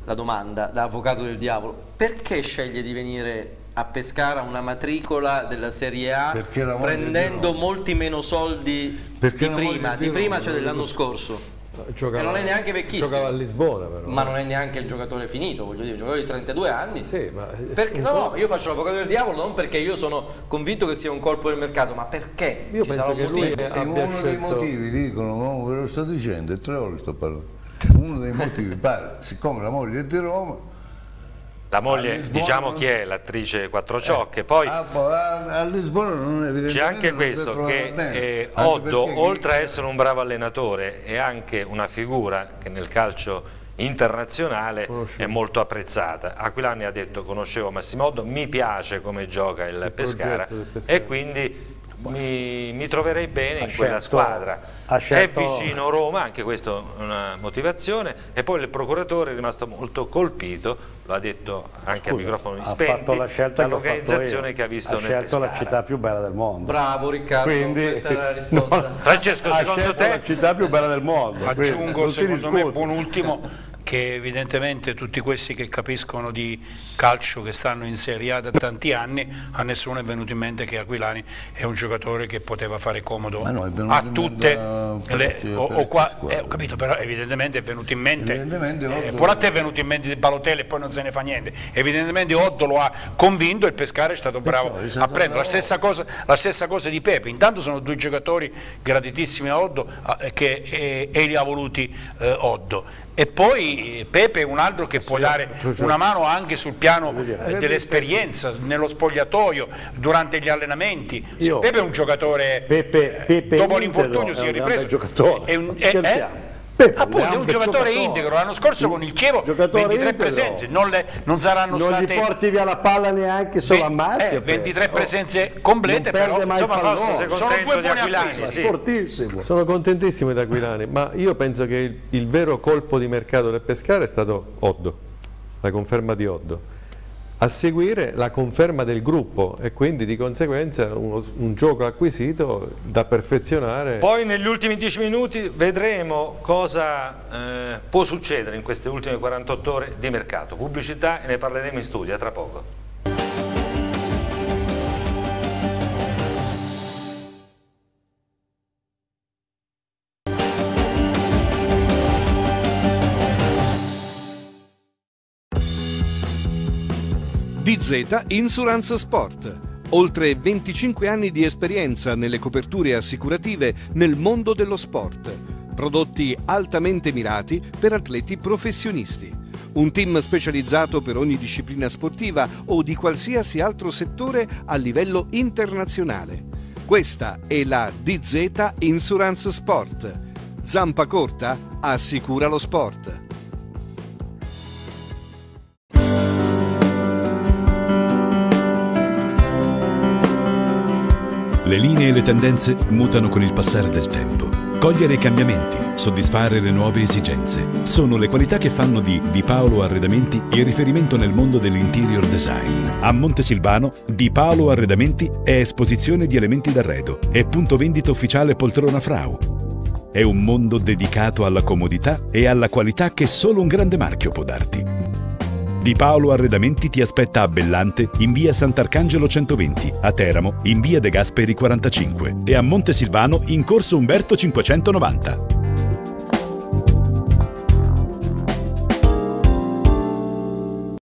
la domanda da avvocato del diavolo, perché sceglie di venire a Pescara una matricola della Serie A prendendo molti meno soldi perché di prima, di prima cioè dell'anno scorso? Giocava, e non è neanche vecchissimo. Giocava a Lisbona però. Ma non è neanche il giocatore finito, voglio dire, un giocatore di 32 anni. Sì, ma... Perché, no, no, io faccio l'avvocato del diavolo non perché io sono convinto che sia un colpo del mercato, ma perché io Ci penso che lui è uno scelto... dei motivi, dicono, no, ve lo sto dicendo, è tre ore sto parlando. Uno dei motivi, pare, siccome la moglie è di Roma, la moglie, diciamo chi è l'attrice Quattro Ciocche, eh, poi a, a Lisbona non c'è anche questo che eh, Oddo, chi... oltre a essere un bravo allenatore, è anche una figura che nel calcio internazionale Conoscevo. è molto apprezzata. Aquilani ha detto conoscevo Massimo Oddo, mi piace come gioca il, il Pescara, Pescara e quindi mi, mi troverei bene ha in quella squadra. Scelto... È vicino Roma, anche questa è una motivazione, e poi il procuratore è rimasto molto colpito, lo ha detto anche Scusa, a microfono spenti, dall'organizzazione che ha visto ha nel scelto la città più bella del mondo. Bravo Riccardo, quindi, questa era la risposta. No, Francesco, secondo te? la città più bella del mondo. Aggiungo, secondo me, buon ultimo che evidentemente tutti questi che capiscono di calcio che stanno in Serie A da tanti anni a nessuno è venuto in mente che Aquilani è un giocatore che poteva fare comodo no, a tutte le o, o qua, eh, ho capito però evidentemente è venuto in mente eh, Poratte è venuto in mente di Balotelli e poi non se ne fa niente. Evidentemente Otto lo ha convinto e il Pescara è stato bravo a prendere. La stessa, cosa, la stessa cosa di Pepe. Intanto sono due giocatori graditissimi a Oddo eh, che, e, e li ha voluti eh, Oddo e poi Pepe è un altro che può dare una mano anche sul piano dell'esperienza, nello spogliatoio, durante gli allenamenti. Pepe è un giocatore, Pepe, Pepe dopo l'infortunio si è ripreso. È un, è, è, Appunto, è un giocatore, giocatore, integro. L'anno scorso con il Chievo 23 integro. presenze, non, le, non saranno non state. Non gli porti via la palla neanche solo a Marzia. Eh, 23 presenze complete, però insomma, forse sono due buoni acquisti. Fortissimo. Sono contentissimo di Aquilani, ma io penso che il, il vero colpo di mercato del Pescara è stato Oddo, la conferma di Oddo a seguire la conferma del gruppo e quindi di conseguenza uno, un gioco acquisito da perfezionare. Poi negli ultimi 10 minuti vedremo cosa eh, può succedere in queste ultime 48 ore di mercato. Pubblicità e ne parleremo in studio tra poco. DZ Insurance Sport. Oltre 25 anni di esperienza nelle coperture assicurative nel mondo dello sport. Prodotti altamente mirati per atleti professionisti. Un team specializzato per ogni disciplina sportiva o di qualsiasi altro settore a livello internazionale. Questa è la DZ Insurance Sport. Zampa corta assicura lo sport. Le linee e le tendenze mutano con il passare del tempo. Cogliere i cambiamenti, soddisfare le nuove esigenze, sono le qualità che fanno di Di Paolo Arredamenti il riferimento nel mondo dell'interior design. A Montesilvano, Di Paolo Arredamenti è esposizione di elementi d'arredo e punto vendita ufficiale Poltrona Frau. È un mondo dedicato alla comodità e alla qualità che solo un grande marchio può darti. Di Paolo Arredamenti ti aspetta a Bellante in via Sant'Arcangelo 120, a Teramo in via De Gasperi 45 e a Montesilvano in corso Umberto 590.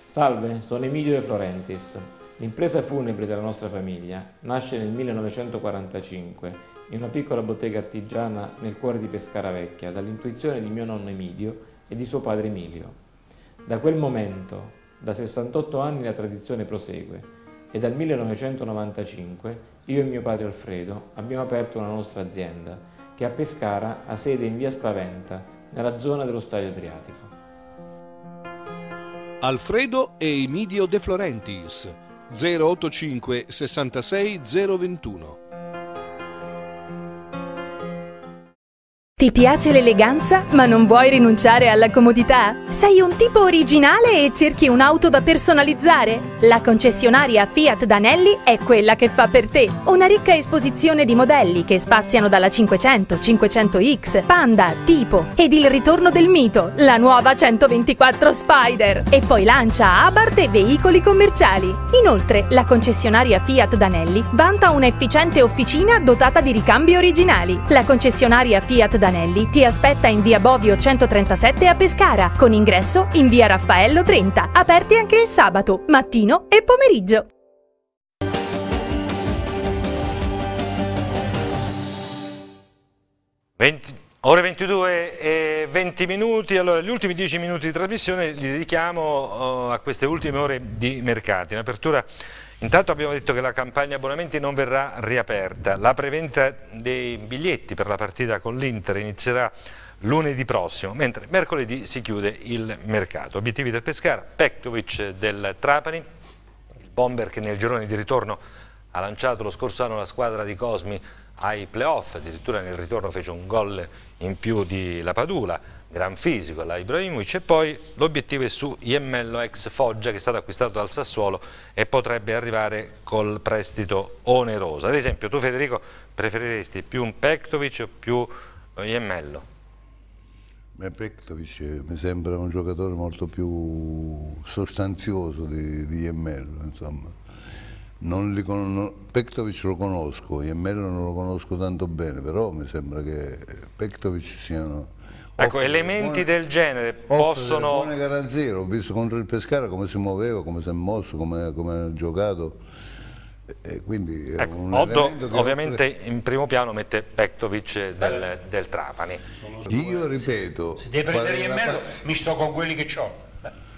Salve, sono Emilio De Florentis. L'impresa funebre della nostra famiglia nasce nel 1945 in una piccola bottega artigiana nel cuore di Pescara Vecchia dall'intuizione di mio nonno Emilio e di suo padre Emilio. Da quel momento, da 68 anni la tradizione prosegue e dal 1995 io e mio padre Alfredo abbiamo aperto una nostra azienda che a Pescara ha sede in via Spaventa, nella zona dello Stadio Adriatico. Alfredo e Emidio De Florentis 085 66 021 Ti piace l'eleganza ma non vuoi rinunciare alla comodità? Sei un tipo originale e cerchi un'auto da personalizzare? La concessionaria Fiat Danelli è quella che fa per te. Una ricca esposizione di modelli che spaziano dalla 500, 500X, Panda, Tipo ed il ritorno del mito, la nuova 124 Spider. E poi lancia Abarth e veicoli commerciali. Inoltre, la concessionaria Fiat Danelli vanta un'efficiente officina dotata di ricambi originali. La concessionaria Fiat Danelli Danelli ti aspetta in via Bovio 137 a Pescara, con ingresso in via Raffaello 30, aperti anche il sabato, mattino e pomeriggio. Ore 22 e 20 minuti, allora gli ultimi 10 minuti di trasmissione li dedichiamo oh, a queste ultime ore di mercati. In apertura Intanto abbiamo detto che la campagna abbonamenti non verrà riaperta, la preventa dei biglietti per la partita con l'Inter inizierà lunedì prossimo, mentre mercoledì si chiude il mercato. Obiettivi del Pescara, Pektovic del Trapani, il bomber che nel girone di ritorno ha lanciato lo scorso anno la squadra di Cosmi ai playoff, addirittura nel ritorno fece un gol in più di Lapadula, gran fisico la Ibrahimovic e poi l'obiettivo è su Iemmello ex Foggia che è stato acquistato dal Sassuolo e potrebbe arrivare col prestito oneroso. Ad esempio tu Federico preferiresti più un Pektovic o più Iemmello? Beh, Pektovic mi sembra un giocatore molto più sostanzioso di, di Iemmello, insomma. Non li con... Pektovic lo conosco, Iemmello non lo conosco tanto bene, però mi sembra che Pektovic siano Ecco, elementi buone, del genere possono... Buone garanzie, ho visto contro il Pescara come si muoveva, come si è mosso, come, come ha giocato. E quindi ecco, Oddo ovviamente offre... in primo piano mette Pektovic del, del Trapani. Io ripeto... Se devi prendere in meno, mi sto con quelli che ho.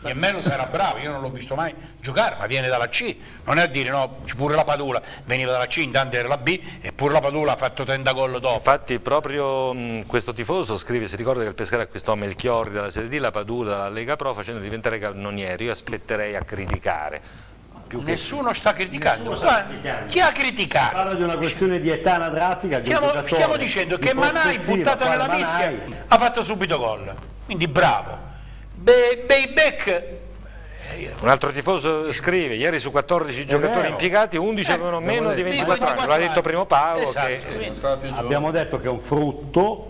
Iemmelo sarà bravo, io non l'ho visto mai giocare, ma viene dalla C, non è a dire no, pure la Padula veniva dalla C, intanto era la B e pure la Padula ha fatto 30 gol dopo. Infatti proprio mh, questo tifoso scrive, si ricorda che il Pescara acquistò Melchiorri dalla Serie D, la Padula dalla Lega Pro facendo diventare cannonieri, io aspetterei a criticare. Nessuno sta criticando. Nessuno sta criticando. Chi ha criticato? Parla di una questione di età anagrafica. Di stiamo, stiamo dicendo che Manai buttato nella mischia ha fatto subito gol. Quindi bravo. Bayback un altro tifoso scrive, ieri su 14 giocatori impiegati 11 eh, avevano meno di 24 anni, l'ha detto primo Paolo. Esatto, che... Abbiamo detto che è un frutto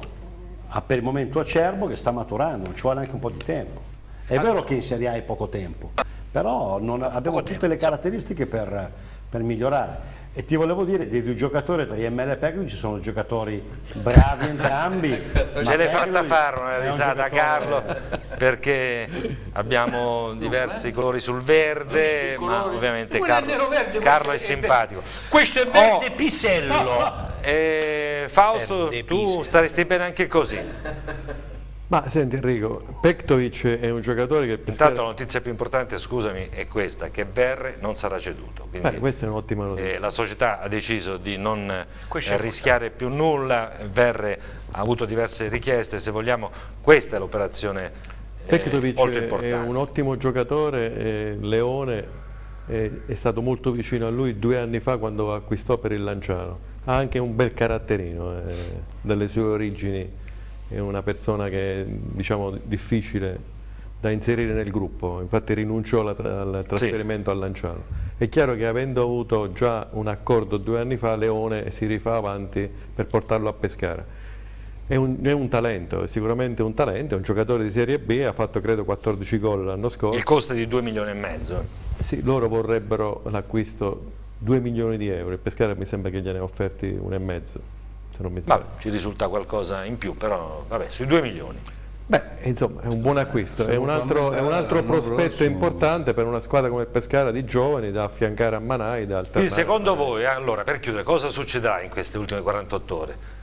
per il momento acerbo che sta maturando, ci vuole anche un po' di tempo. È vero che in Serie A hai poco tempo, però non, abbiamo tutte le caratteristiche per, per migliorare. E ti volevo dire, dei due giocatori tra IML e Pecco ci sono giocatori bravi entrambi. Ce l'hai fatta fare una risata Carlo, perché abbiamo diversi colori sul verde, ma ovviamente Carlo, verde, Carlo è simpatico. Questo è verde oh, pisello. Eh, Fausto, verde tu pisello. staresti bene anche così. Ma senti Enrico, Pektovic è un giocatore che... Intanto la notizia più importante, scusami, è questa, che Verre non sarà ceduto. Beh, questa è un'ottima notizia. Eh, la società ha deciso di non eh, rischiare più nulla, Verre ha avuto diverse richieste, se vogliamo questa è l'operazione eh, Pektovic è un ottimo giocatore, Leone è, è stato molto vicino a lui due anni fa quando acquistò per il Lanciano. Ha anche un bel caratterino, eh, dalle sue origini è una persona che è diciamo, difficile da inserire nel gruppo, infatti rinunciò al trasferimento sì. a Lanciano. È chiaro che avendo avuto già un accordo due anni fa, Leone si rifà avanti per portarlo a Pescara. È un, è un, talento, è sicuramente un talento, è un giocatore di Serie B, ha fatto credo 14 gol l'anno scorso. Il costo è di 2 milioni e mezzo. Sì, loro vorrebbero l'acquisto 2 milioni di euro, il Pescara mi sembra che gliene ha offerti un e mezzo, se non mi sbaglio. Vabbè, ci risulta qualcosa in più, però vabbè, sui 2 milioni. Beh, insomma, è un buon acquisto, è un altro, è un altro prospetto importante per una squadra come il Pescara di giovani da affiancare a Manai, da. Quindi secondo voi, allora, per chiudere, cosa succederà in queste ultime 48 ore?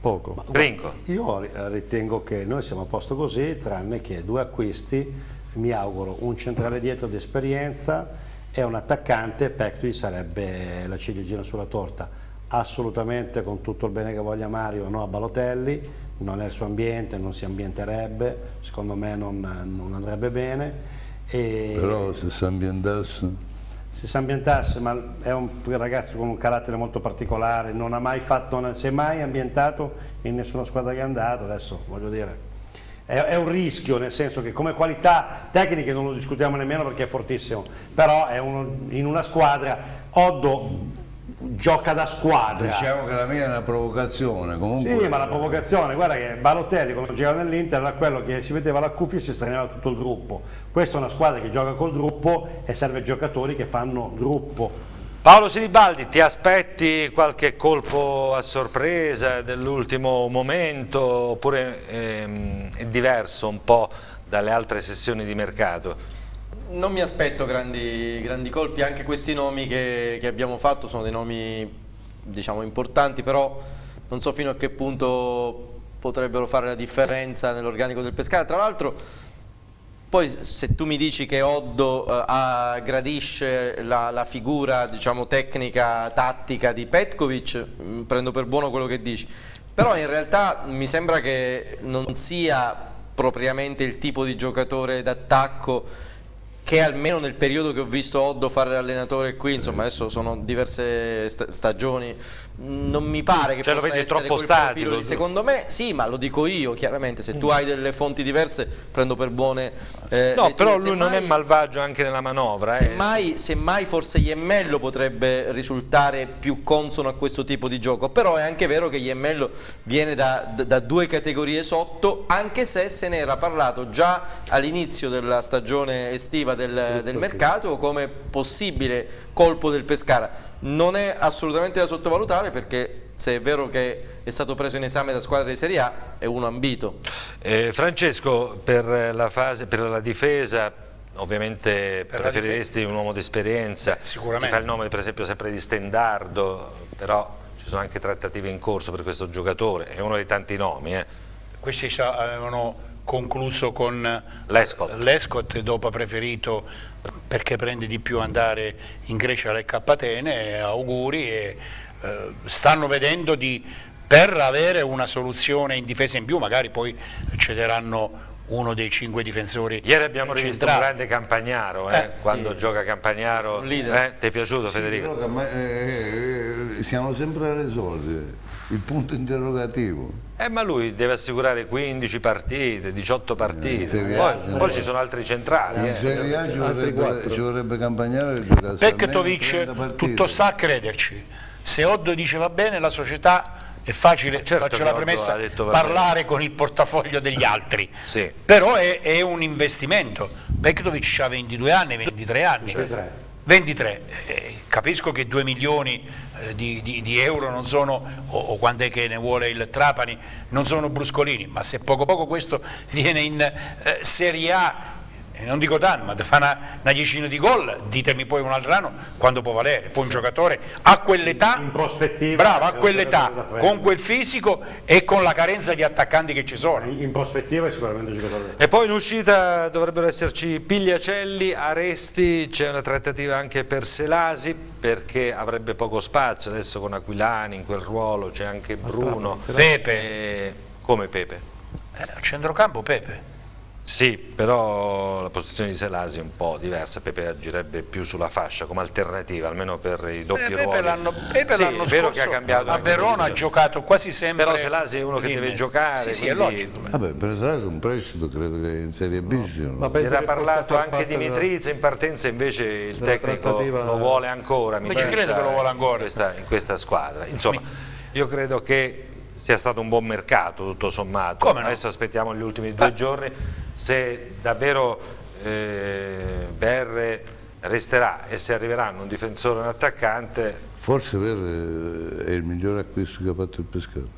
Poco. Guarda, io ritengo che noi siamo a posto così, tranne che due acquisti, mi auguro un centrale dietro di esperienza e un attaccante, Pectui sarebbe la ciliegina sulla torta. Assolutamente con tutto il bene che voglia Mario, no a Balotelli, non è il suo ambiente, non si ambienterebbe, secondo me non, non andrebbe bene. E... Però se si ambientasse se si ambientasse, ma è un ragazzo con un carattere molto particolare, non ha mai fatto, non si è mai ambientato in nessuna squadra che è andato, adesso voglio dire, è, è, un rischio, nel senso che come qualità tecniche non lo discutiamo nemmeno perché è fortissimo, però è uno, in una squadra, Oddo gioca da squadra. Diciamo che la mia è una provocazione comunque. Sì, ma la provocazione, guarda che Balotelli quando giocava nell'Inter era quello che si metteva la cuffia e si straniava tutto il gruppo. Questa è una squadra che gioca col gruppo e serve giocatori che fanno gruppo. Paolo Silibaldi, ti aspetti qualche colpo a sorpresa dell'ultimo momento oppure ehm, è diverso un po' dalle altre sessioni di mercato? Non mi aspetto grandi, grandi colpi, anche questi nomi che, che, abbiamo fatto sono dei nomi diciamo, importanti, però non so fino a che punto potrebbero fare la differenza nell'organico del Pescara. Tra l'altro, poi se tu mi dici che Oddo eh, gradisce la, la figura diciamo, tecnica, tattica di Petkovic, mm, prendo per buono quello che dici. Però in realtà mi sembra che non sia propriamente il tipo di giocatore d'attacco che almeno nel periodo che ho visto Oddo fare l'allenatore qui, insomma adesso sono diverse stagioni, non mi pare che cioè, possa essere troppo statico. Secondo me sì, ma lo dico io chiaramente, se tu hai delle fonti diverse prendo per buone eh, No, però lui non è malvagio anche nella manovra. Eh. Semmai, semmai forse Iemmello potrebbe risultare più consono a questo tipo di gioco, però è anche vero che Iemmello viene da, da due categorie sotto, anche se se ne era parlato già all'inizio della stagione estiva del, del mercato come possibile colpo del Pescara. Non è assolutamente da sottovalutare perché se è vero che è stato preso in esame da squadra di Serie A è uno ambito. Eh, Francesco, per la, fase, per la difesa ovviamente per preferiresti un uomo di esperienza, sicuramente. si fa il nome per esempio sempre di Stendardo, però ci sono anche trattative in corso per questo giocatore, è uno dei tanti nomi. Eh. Questi avevano concluso con l'Escot e dopo ha preferito perché prende di più andare in Grecia alle Cappatene, auguri e eh, stanno vedendo di, per avere una soluzione in difesa in più, magari poi cederanno uno dei cinque difensori Ieri abbiamo rivisto un grande Campagnaro, eh, eh, quando sì, gioca Campagnaro, sì, eh, ti è piaciuto Federico? Però, ma, eh, eh, siamo sempre alle solite il punto interrogativo. Eh, ma lui deve assicurare 15 partite, 18 partite, poi, poi ci sono altri centrali. In eh. Serie A ci vorrebbe, ci vorrebbe campagnare Pektovic tutto sta a crederci, se Oddo dice va bene la società è facile, certo faccio la premessa, parlare con il portafoglio degli altri, sì. però è, è, un investimento. Pektovic ha 22 anni, 23 anni. 23. 23, eh, capisco che 2 milioni di, di, di, euro non sono, o, o quando che ne vuole il Trapani, non sono bruscolini, ma se poco poco questo viene in eh, Serie A non dico tanto, ma fa una, una decina di gol, ditemi poi un altro anno quando può valere. Poi un giocatore a quell'età, bravo, a quell'età, con quel fisico e con la carenza di attaccanti che ci sono. In prospettiva è sicuramente un giocatore. E poi in uscita dovrebbero esserci Pigliacelli, Aresti, c'è una trattativa anche per Selasi perché avrebbe poco spazio, adesso con Aquilani in quel ruolo, c'è anche Bruno. Pepe. E... Come Pepe? Eh, a centrocampo Pepe. Sì, però la posizione di Selasi è un po' diversa, Pepe agirebbe più sulla fascia come alternativa, almeno per i doppi eh, ruoli. Pepe sì, l'anno scorso che ha cambiato a Verona ha giocato quasi sempre Però Selasi è uno che deve giocare. Sì, sì, è logico. Vabbè, per Selasi un prestito credo che in Serie B no. Si era parlato anche di Mitrizia in partenza, invece il tecnico lo vuole ancora. Invece credo che lo vuole ancora. In questa, in questa squadra. Insomma, io credo che sia stato un buon mercato tutto sommato. No? Adesso aspettiamo gli ultimi due giorni se davvero eh, Verre resterà e se arriveranno un difensore e un attaccante. Forse Verre è il migliore acquisto che ha fatto il Pescara.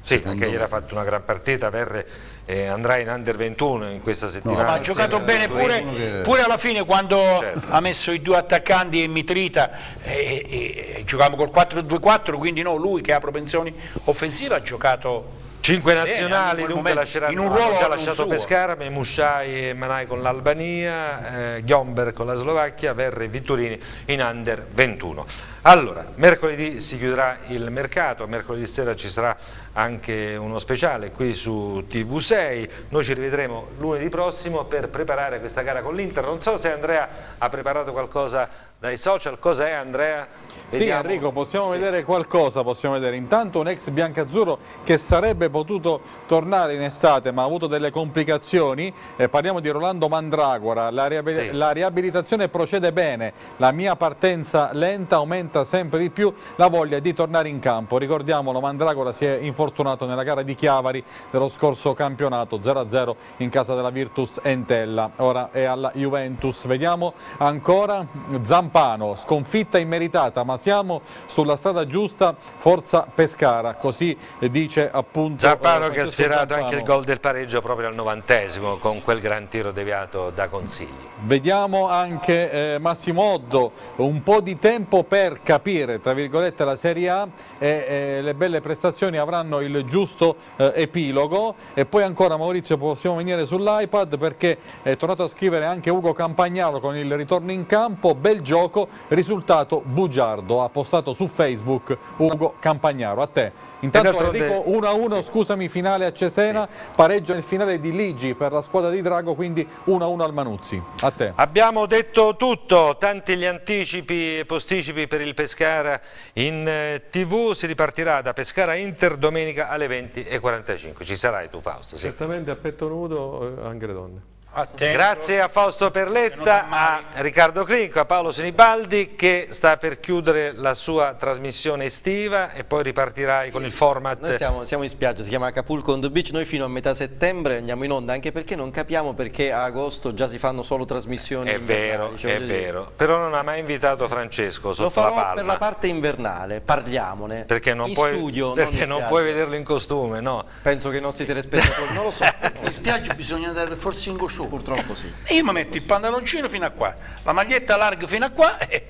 Sì, anche ieri ha fatto una gran partita, Verre eh, andrà in under 21 in questa settimana. No, ma ha giocato bene pure, pure, alla fine quando certo. ha messo i due attaccanti e Mitrita e, e, e giocavamo col 4-2-4, quindi no, lui che ha propensioni offensive ha giocato Cinque nazionali, Bene, dunque lasceranno, in un ruolo già lasciato Pescara, Memushai e Manai con l'Albania, eh, Ghiomber con la Slovacchia, Verre e Vitturini in under 21. Allora, mercoledì si chiuderà il mercato, mercoledì sera ci sarà anche uno speciale qui su TV6, noi ci rivedremo lunedì prossimo per preparare questa gara con l'Inter, non so se Andrea ha preparato qualcosa dai social, cos'è Andrea? Vediamo. Sì Enrico, possiamo sì. vedere qualcosa, possiamo vedere intanto un ex biancazzurro che sarebbe potuto tornare in estate ma ha avuto delle complicazioni, eh, parliamo di Rolando Mandragora, la, riabil sì. la riabilitazione procede bene, la mia partenza lenta aumenta sempre di più la voglia di tornare in campo, ricordiamolo Mandragora si è infortunato nella gara di Chiavari dello scorso campionato 0-0 in casa della Virtus Entella, ora è alla Juventus, vediamo ancora Zampano, sconfitta immeritata ma siamo sulla strada giusta, forza Pescara, così dice appunto... Zampano che ha sfiorato anche il gol del pareggio proprio al novantesimo con quel gran tiro deviato da Consigli. Vediamo anche eh, Massimo Oddo, un po' di tempo per capire tra virgolette la Serie A e eh, le belle prestazioni avranno il giusto eh, epilogo e poi ancora Maurizio possiamo venire sull'iPad perché è tornato a scrivere anche Ugo Campagnaro con il ritorno in campo, bel gioco, risultato bugiardo ha postato su Facebook Ugo Campagnaro. A te. Intanto Enrico 1-1, sì. scusami, finale a Cesena, sì. pareggio nel finale di Ligi per la squadra di Drago, quindi 1-1 al Manuzzi. A te. Abbiamo detto tutto, tanti gli anticipi e posticipi per il Pescara in eh, tv, si ripartirà da Pescara Inter domenica alle 20.45. Ci sarai tu Fausto? Sì. Certamente a petto nudo eh, anche le donne. Grazie a Fausto Perletta, a Riccardo Clinco, a Paolo Senibaldi che sta per chiudere la sua trasmissione estiva e poi ripartirai con il format. Noi siamo, siamo, in spiaggia, si chiama Acapulco on the beach, noi fino a metà settembre andiamo in onda anche perché non capiamo perché a agosto già si fanno solo trasmissioni È vero, cioè, è vero, però non ha mai invitato Francesco sotto Lo farò la per la parte invernale, parliamone. Perché non, in puoi, studio, perché non, non puoi vederlo in costume, no? Penso che i nostri telespettatori, non lo so. in spiaggia bisogna andare forse in costume su. Purtroppo sì. E io mi metto il pantaloncino fino a qua, la maglietta larga fino a qua e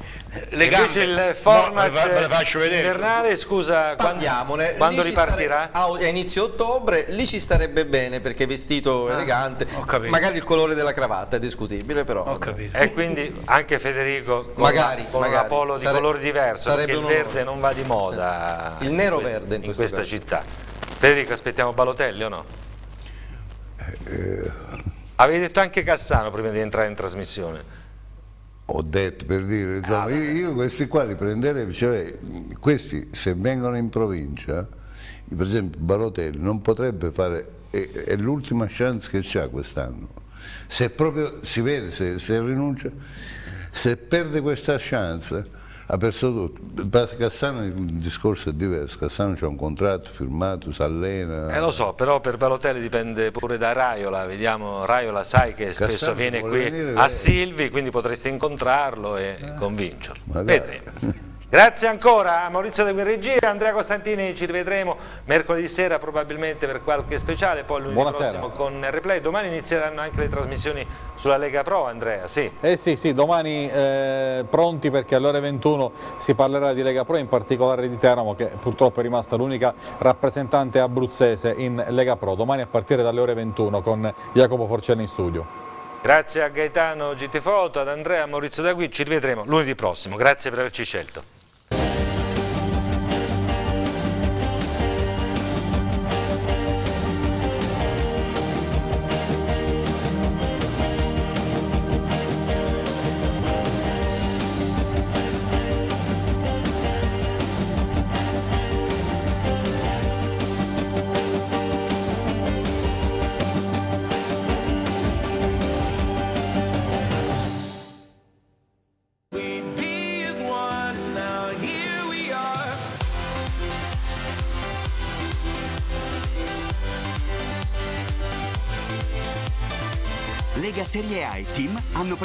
le gambe. il format no, le faccio vedere. invernale, scusa, Parliamone. quando, ripartirà? Stare, a inizio ottobre, lì ci starebbe bene perché vestito ah, elegante, magari il colore della cravatta è discutibile però. Ho capito. E quindi anche Federico con, magari, con magari. una polo di Sare colore diverso, perché il verde non va di moda. Il nero verde in, in questa caso. città. Federico, aspettiamo Balotelli o no? Eh, Avevi detto anche Cassano prima di entrare in trasmissione. Ho detto per dire, insomma, ah, io, io, questi qua li prenderei, cioè, questi se vengono in provincia, per esempio Balotelli non potrebbe fare, è, è l'ultima chance che c'ha quest'anno. Se proprio si vede, se, se rinuncia, se perde questa chance ha perso tutto. Cassano il discorso è diverso, Cassano c'è un contratto firmato, si allena. Eh lo so, però per Balotelli dipende pure da Raiola, vediamo, Raiola sai che Cassano spesso viene qui a Silvi, quindi potresti incontrarlo e eh, convincerlo. Vedremo. Grazie ancora a Maurizio De Guerregia, Andrea Costantini, ci rivedremo mercoledì sera probabilmente per qualche speciale, poi lunedì Buonasera. prossimo con replay. Domani inizieranno anche le trasmissioni sulla Lega Pro, Andrea, sì? Eh sì, sì, domani eh, pronti perché alle ore 21 si parlerà di Lega Pro, in particolare di Teramo che purtroppo è rimasta l'unica rappresentante abruzzese in Lega Pro. Domani a partire dalle ore 21 con Jacopo Forcelli in studio. Grazie a Gaetano GT Foto, ad Andrea Maurizio Dagui, ci rivedremo lunedì prossimo. Grazie per averci scelto.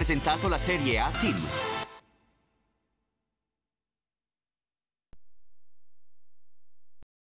Presentato la Serie A Team.